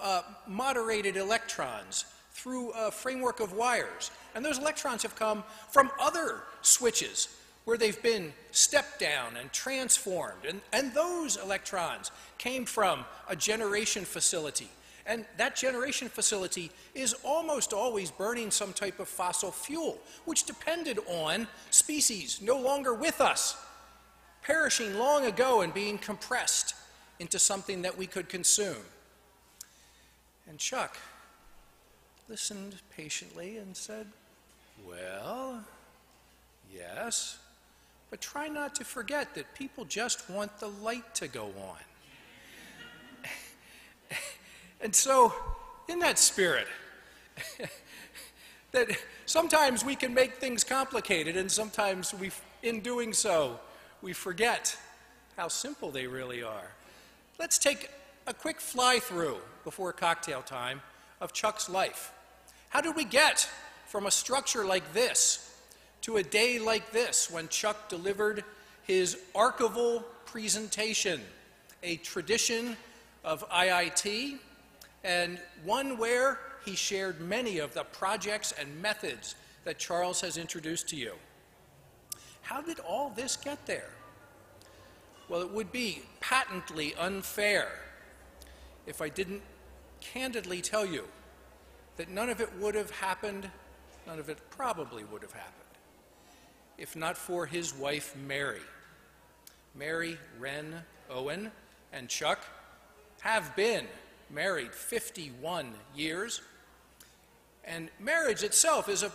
uh, moderated electrons through a framework of wires. And those electrons have come from other switches where they've been stepped down and transformed. And, and those electrons came from a generation facility. And that generation facility is almost always burning some type of fossil fuel, which depended on species no longer with us, perishing long ago and being compressed into something that we could consume. And Chuck listened patiently and said, Well, yes, but try not to forget that people just want the light to go on. and so, in that spirit, that sometimes we can make things complicated, and sometimes we, in doing so, we forget how simple they really are. Let's take a quick fly through before cocktail time of Chuck's life. How did we get from a structure like this to a day like this when Chuck delivered his archival presentation, a tradition of IIT, and one where he shared many of the projects and methods that Charles has introduced to you. How did all this get there? Well, it would be patently unfair if I didn't candidly tell you that none of it would have happened, none of it probably would have happened if not for his wife, Mary. Mary Wren Owen and Chuck have been married 51 years. And marriage itself is a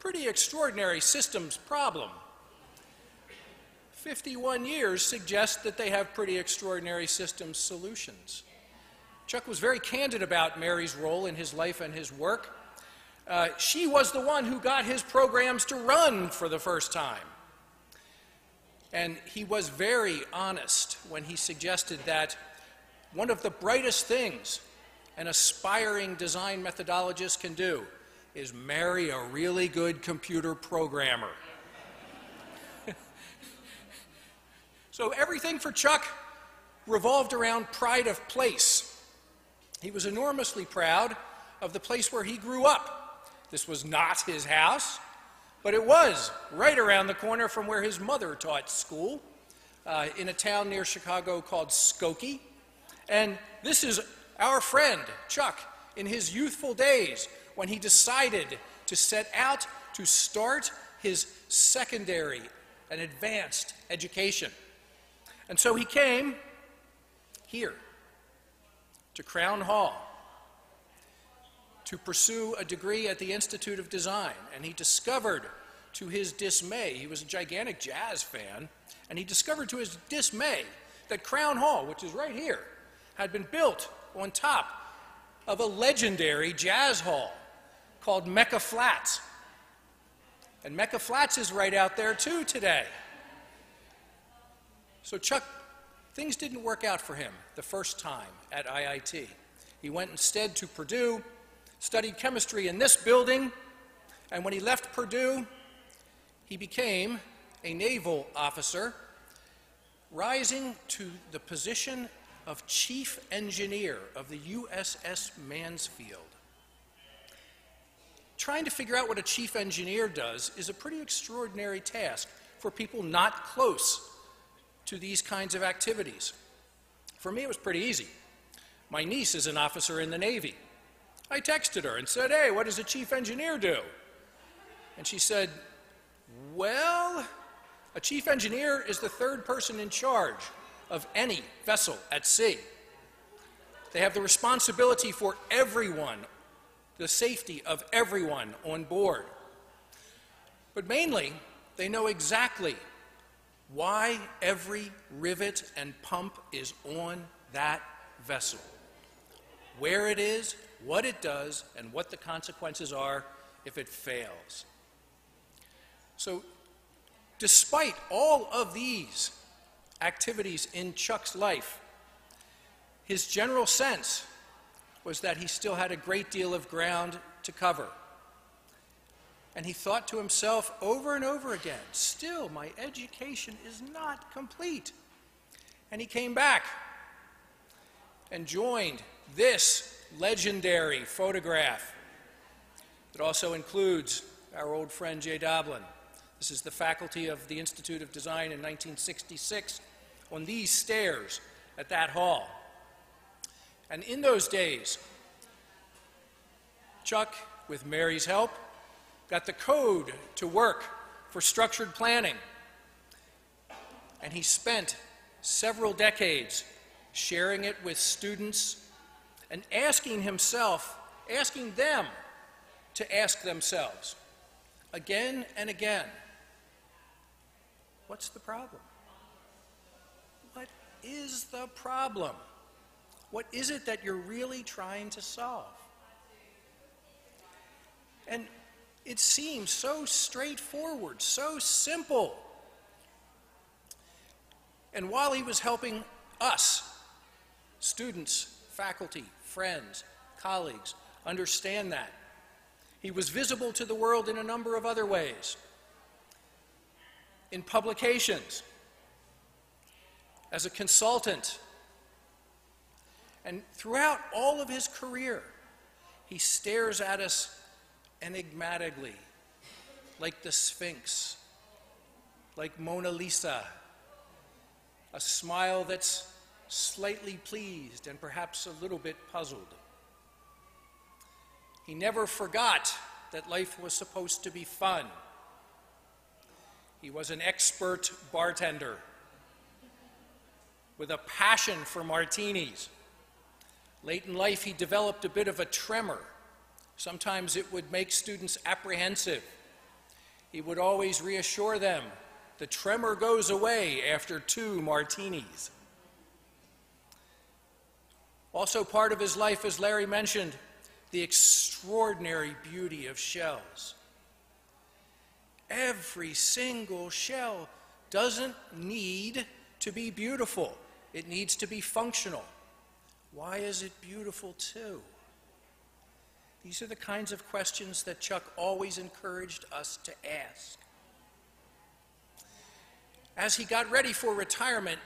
pretty extraordinary systems problem. 51 years suggests that they have pretty extraordinary systems solutions. Chuck was very candid about Mary's role in his life and his work. Uh, she was the one who got his programs to run for the first time. And he was very honest when he suggested that one of the brightest things an aspiring design methodologist can do is marry a really good computer programmer. so everything for Chuck revolved around pride of place. He was enormously proud of the place where he grew up. This was not his house, but it was right around the corner from where his mother taught school uh, in a town near Chicago called Skokie. And this is our friend, Chuck, in his youthful days when he decided to set out to start his secondary and advanced education. And so he came here to Crown Hall to pursue a degree at the Institute of Design, and he discovered to his dismay, he was a gigantic jazz fan, and he discovered to his dismay that Crown Hall, which is right here, had been built on top of a legendary jazz hall called Mecca Flats. And Mecca Flats is right out there too today. So Chuck, things didn't work out for him the first time at IIT. He went instead to Purdue, studied chemistry in this building, and when he left Purdue, he became a naval officer, rising to the position of chief engineer of the USS Mansfield. Trying to figure out what a chief engineer does is a pretty extraordinary task for people not close to these kinds of activities. For me, it was pretty easy. My niece is an officer in the Navy. I texted her and said, Hey, what does a chief engineer do? And she said, Well, a chief engineer is the third person in charge of any vessel at sea. They have the responsibility for everyone, the safety of everyone on board. But mainly, they know exactly why every rivet and pump is on that vessel, where it is, what it does, and what the consequences are if it fails. So, despite all of these activities in Chuck's life, his general sense was that he still had a great deal of ground to cover. And he thought to himself over and over again, still, my education is not complete. And he came back and joined this legendary photograph that also includes our old friend Jay Doblin. This is the faculty of the Institute of Design in 1966 on these stairs at that hall. And in those days, Chuck, with Mary's help, got the code to work for structured planning. And he spent several decades sharing it with students and asking himself, asking them to ask themselves again and again, what's the problem? What is the problem? What is it that you're really trying to solve? And it seems so straightforward, so simple. And while he was helping us, students, faculty, friends, colleagues, understand that, he was visible to the world in a number of other ways. In publications, as a consultant, and throughout all of his career, he stares at us enigmatically, like the Sphinx, like Mona Lisa, a smile that's slightly pleased and perhaps a little bit puzzled. He never forgot that life was supposed to be fun. He was an expert bartender with a passion for martinis. Late in life, he developed a bit of a tremor Sometimes it would make students apprehensive. He would always reassure them the tremor goes away after two martinis. Also, part of his life, as Larry mentioned, the extraordinary beauty of shells. Every single shell doesn't need to be beautiful, it needs to be functional. Why is it beautiful too? These are the kinds of questions that Chuck always encouraged us to ask. As he got ready for retirement,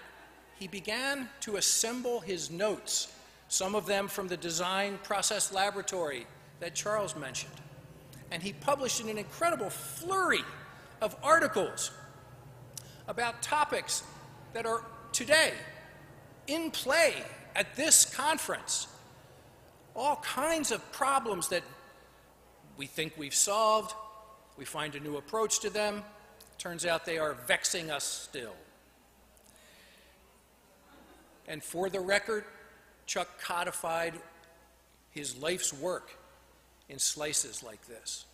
he began to assemble his notes, some of them from the design process laboratory that Charles mentioned. And he published an incredible flurry of articles about topics that are today in play at this conference all kinds of problems that we think we've solved. We find a new approach to them. Turns out they are vexing us still. And for the record, Chuck codified his life's work in slices like this.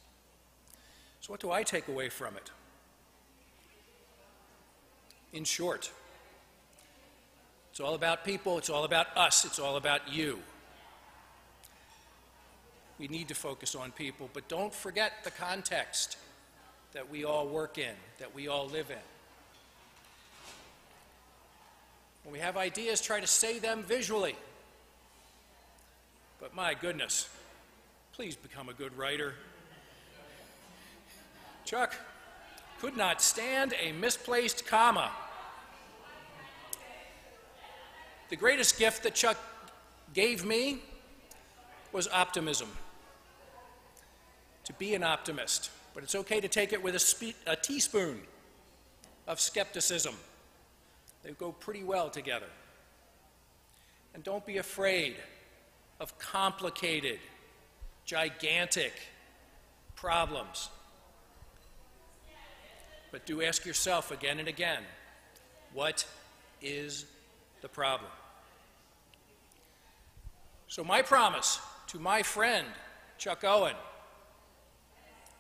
So, what do I take away from it? In short, It's all about people, it's all about us, it's all about you. We need to focus on people, but don't forget the context that we all work in, that we all live in. When we have ideas, try to say them visually. But my goodness, please become a good writer. Chuck could not stand a misplaced comma. The greatest gift that Chuck gave me was optimism. To be an optimist, but it's okay to take it with a, a teaspoon of skepticism. They go pretty well together. And don't be afraid of complicated, gigantic problems. But do ask yourself again and again what is the problem? So, my promise to my friend, Chuck Owen,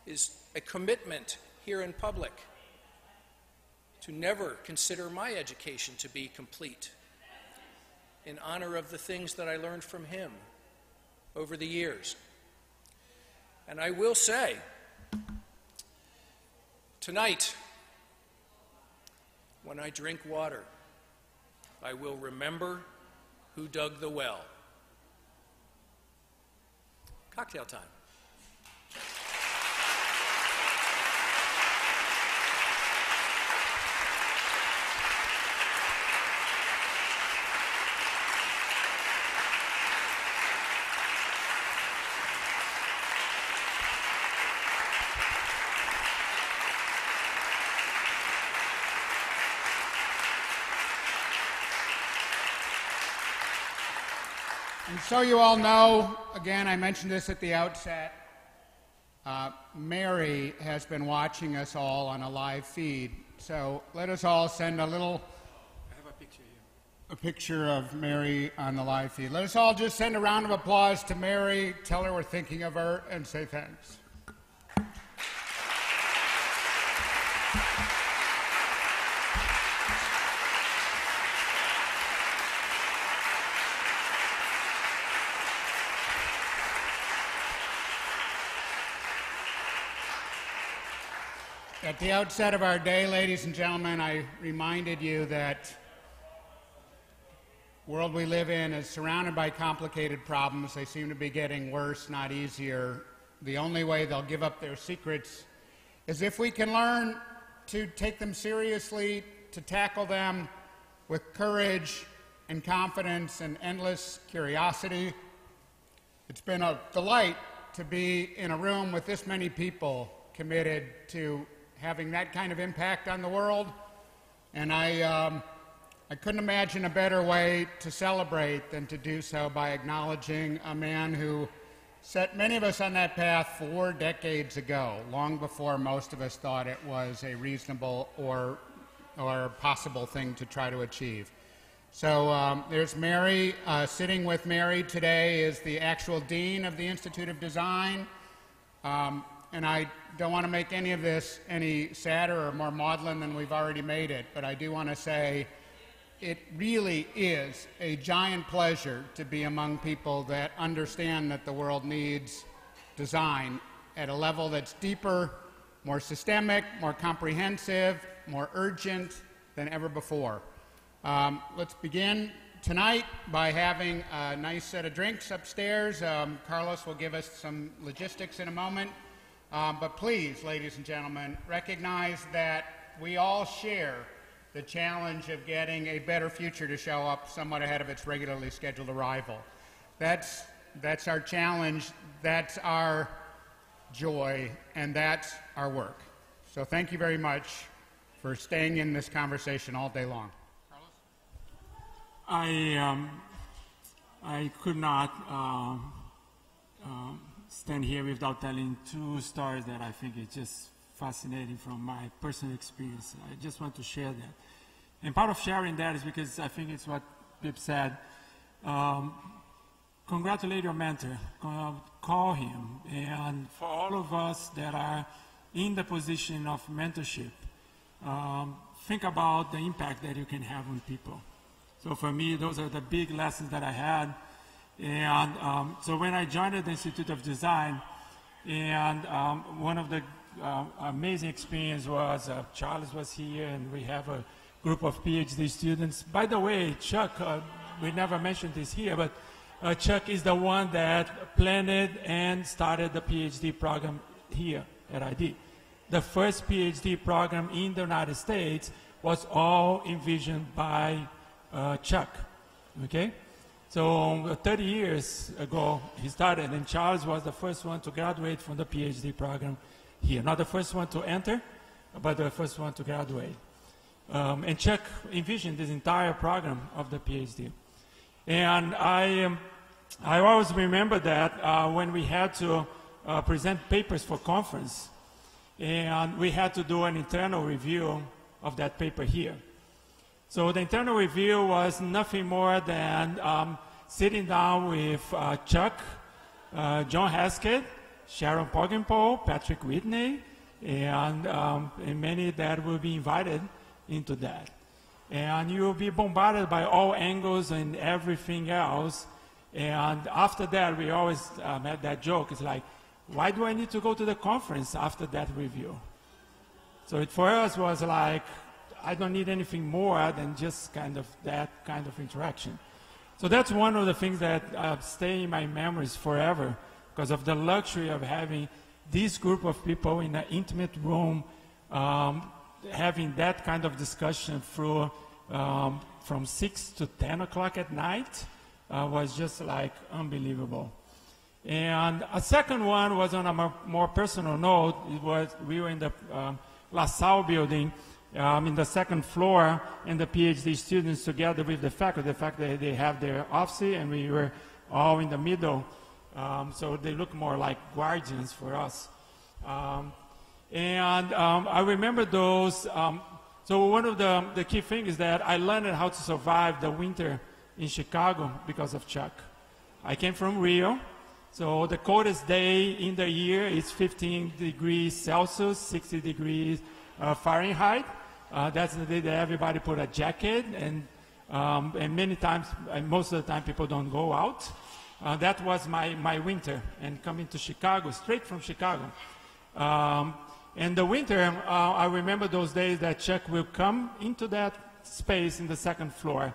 is a commitment here in public to never consider my education to be complete in honor of the things that I learned from him over the years. And I will say, tonight, when I drink water, I will remember who dug the well. Cocktail time. And so you all know, again, I mentioned this at the outset, uh, Mary has been watching us all on a live feed. So let us all send a little I have a picture here. a picture of Mary on the live feed. Let us all just send a round of applause to Mary, tell her we're thinking of her, and say thanks. At the outset of our day, ladies and gentlemen, I reminded you that world we live in is surrounded by complicated problems. They seem to be getting worse, not easier. The only way they'll give up their secrets is if we can learn to take them seriously, to tackle them with courage and confidence and endless curiosity. It's been a delight to be in a room with this many people committed to having that kind of impact on the world. And I, um, I couldn't imagine a better way to celebrate than to do so by acknowledging a man who set many of us on that path four decades ago, long before most of us thought it was a reasonable or, or possible thing to try to achieve. So um, there's Mary. Uh, sitting with Mary today is the actual dean of the Institute of Design. Um, and I don't want to make any of this any sadder or more maudlin than we've already made it, but I do want to say it really is a giant pleasure to be among people that understand that the world needs design at a level that's deeper, more systemic, more comprehensive, more urgent than ever before. Um, let's begin tonight by having a nice set of drinks upstairs. Um, Carlos will give us some logistics in a moment. Um, but please, ladies and gentlemen, recognize that we all share the challenge of getting a better future to show up somewhat ahead of its regularly scheduled arrival. That's, that's our challenge, that's our joy, and that's our work. So thank you very much for staying in this conversation all day long. Carlos? I, um, I could not uh, um, stand here without telling two stories that I think is just fascinating from my personal experience. I just want to share that. And part of sharing that is because I think it's what Pip said. Um, congratulate your mentor, call him. And for all of us that are in the position of mentorship, um, think about the impact that you can have on people. So for me, those are the big lessons that I had. And um, so when I joined the Institute of Design, and um, one of the uh, amazing experience was uh, Charles was here, and we have a group of PhD students. By the way, Chuck, uh, we never mentioned this here, but uh, Chuck is the one that planned and started the PhD program here at ID. The first PhD program in the United States was all envisioned by uh, Chuck. Okay? So 30 years ago, he started, and Charles was the first one to graduate from the PhD program here. Not the first one to enter, but the first one to graduate. Um, and Chuck envisioned this entire program of the PhD. And I, um, I always remember that uh, when we had to uh, present papers for conference, and we had to do an internal review of that paper here. So the internal review was nothing more than um, sitting down with uh, Chuck, uh, John Heskett, Sharon Poggenpohl, Patrick Whitney, and, um, and many that will be invited into that. And you will be bombarded by all angles and everything else. And after that, we always um, had that joke. It's like, why do I need to go to the conference after that review? So it for us was like, I don't need anything more than just kind of that kind of interaction. So that's one of the things that uh, stay in my memories forever because of the luxury of having this group of people in an intimate room um, having that kind of discussion through um, from 6 to 10 o'clock at night uh, was just like unbelievable. And a second one was on a more, personal note. It was we were in the um, La Salle building um, in the second floor, and the PhD students together with the faculty. The fact that they have their office, and we were all in the middle, um, so they look more like guardians for us. Um, and um, I remember those. Um, so one of the, the key things is that I learned how to survive the winter in Chicago because of Chuck. I came from Rio, so the coldest day in the year is 15 degrees Celsius, 60 degrees uh, Fahrenheit. Uh, that's the day that everybody put a jacket, and, um, and many times, and most of the time, people don't go out. Uh, that was my, my winter, and coming to Chicago, straight from Chicago. Um, in the winter, uh, I remember those days that Chuck will come into that space in the second floor,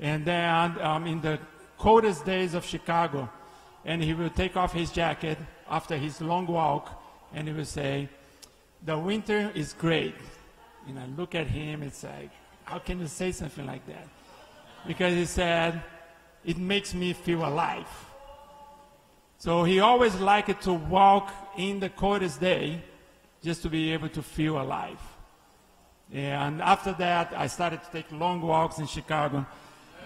and then um, in the coldest days of Chicago, and he will take off his jacket after his long walk, and he will say, the winter is great. And I look at him, it's like, how can you say something like that? Because he said, it makes me feel alive. So he always liked to walk in the coldest day just to be able to feel alive. And after that, I started to take long walks in Chicago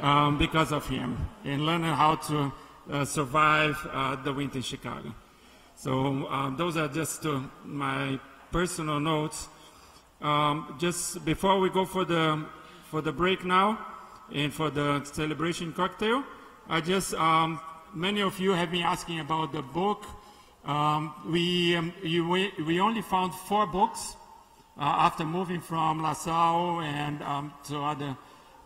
um, because of him and learning how to uh, survive uh, the winter in Chicago. So um, those are just uh, my personal notes. Um, just before we go for the, for the break now and for the celebration cocktail, I just, um, many of you have been asking about the book. Um, we, um, you, we, we, only found four books uh, after moving from La Salle and um, to other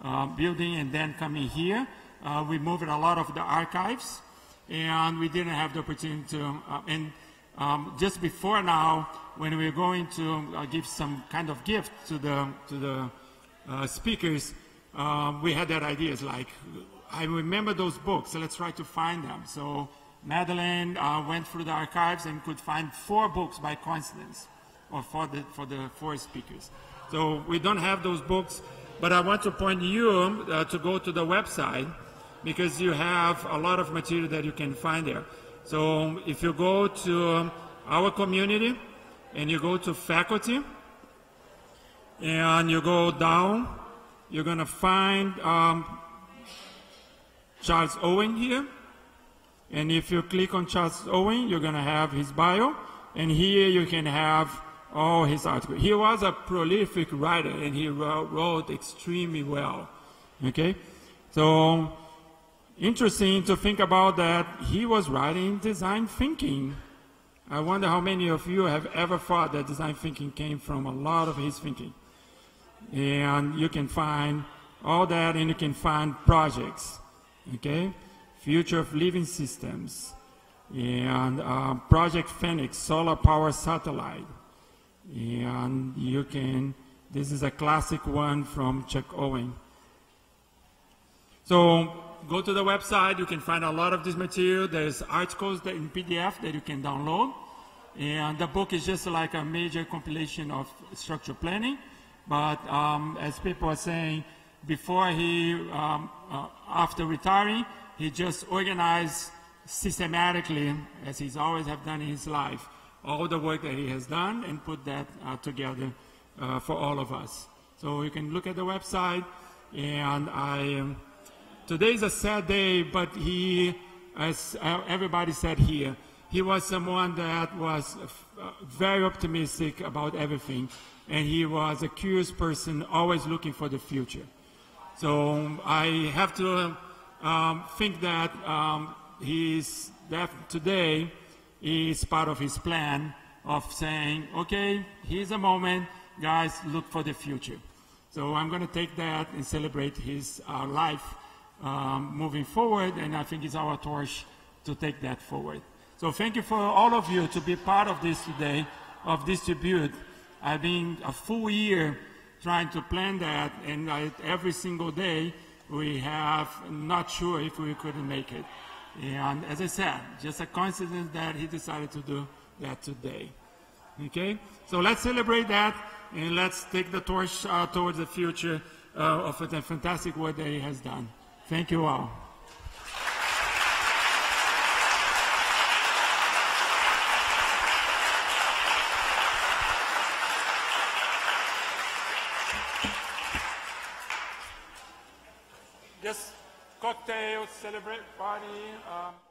uh, building and then coming here. Uh, we moved a lot of the archives and we didn't have the opportunity to, uh, and um, just before now, when we were going to uh, give some kind of gift to the, to the uh, speakers, um, we had that idea. It's like, I remember those books, so let's try to find them. So Madeline uh, went through the archives and could find four books by coincidence, or for the, for the four speakers. So we don't have those books, but I want to point you uh, to go to the website because you have a lot of material that you can find there. So um, if you go to um, our community and you go to faculty and you go down, you're going to find um, Charles Owen here. And if you click on Charles Owen, you're going to have his bio. And here you can have all his articles. He was a prolific writer and he wrote extremely well. Okay? So um, interesting to think about that he was writing design thinking. I wonder how many of you have ever thought that design thinking came from a lot of his thinking. And you can find all that, and you can find projects, okay? Future of Living Systems, and uh, Project Phoenix, solar power satellite. And you can, this is a classic one from Chuck Owen. So go to the website, you can find a lot of this material. There's articles in PDF that you can download. And the book is just like a major compilation of structural planning. But um, as people are saying, before he, um, uh, after retiring, he just organized systematically, as he's always have done in his life, all the work that he has done and put that uh, together uh, for all of us. So you can look at the website, and I, um, today is a sad day, but he, as everybody said here, he was someone that was uh, very optimistic about everything, and he was a curious person, always looking for the future. So I have to um, think that um, that today is part of his plan of saying, okay, here's a moment, guys, look for the future. So I'm going to take that and celebrate his uh, life um, moving forward, and I think it's our torch to take that forward. So thank you for all of you to be part of this today, of this tribute. I've been a full year trying to plan that, and I, every single day we have not sure if we couldn't make it. And as I said, just a coincidence that he decided to do that today. Okay? So let's celebrate that and let's take the torch uh, towards the future uh, of the fantastic work that he has done. Thank you all. Just cocktails, celebrate, party. Um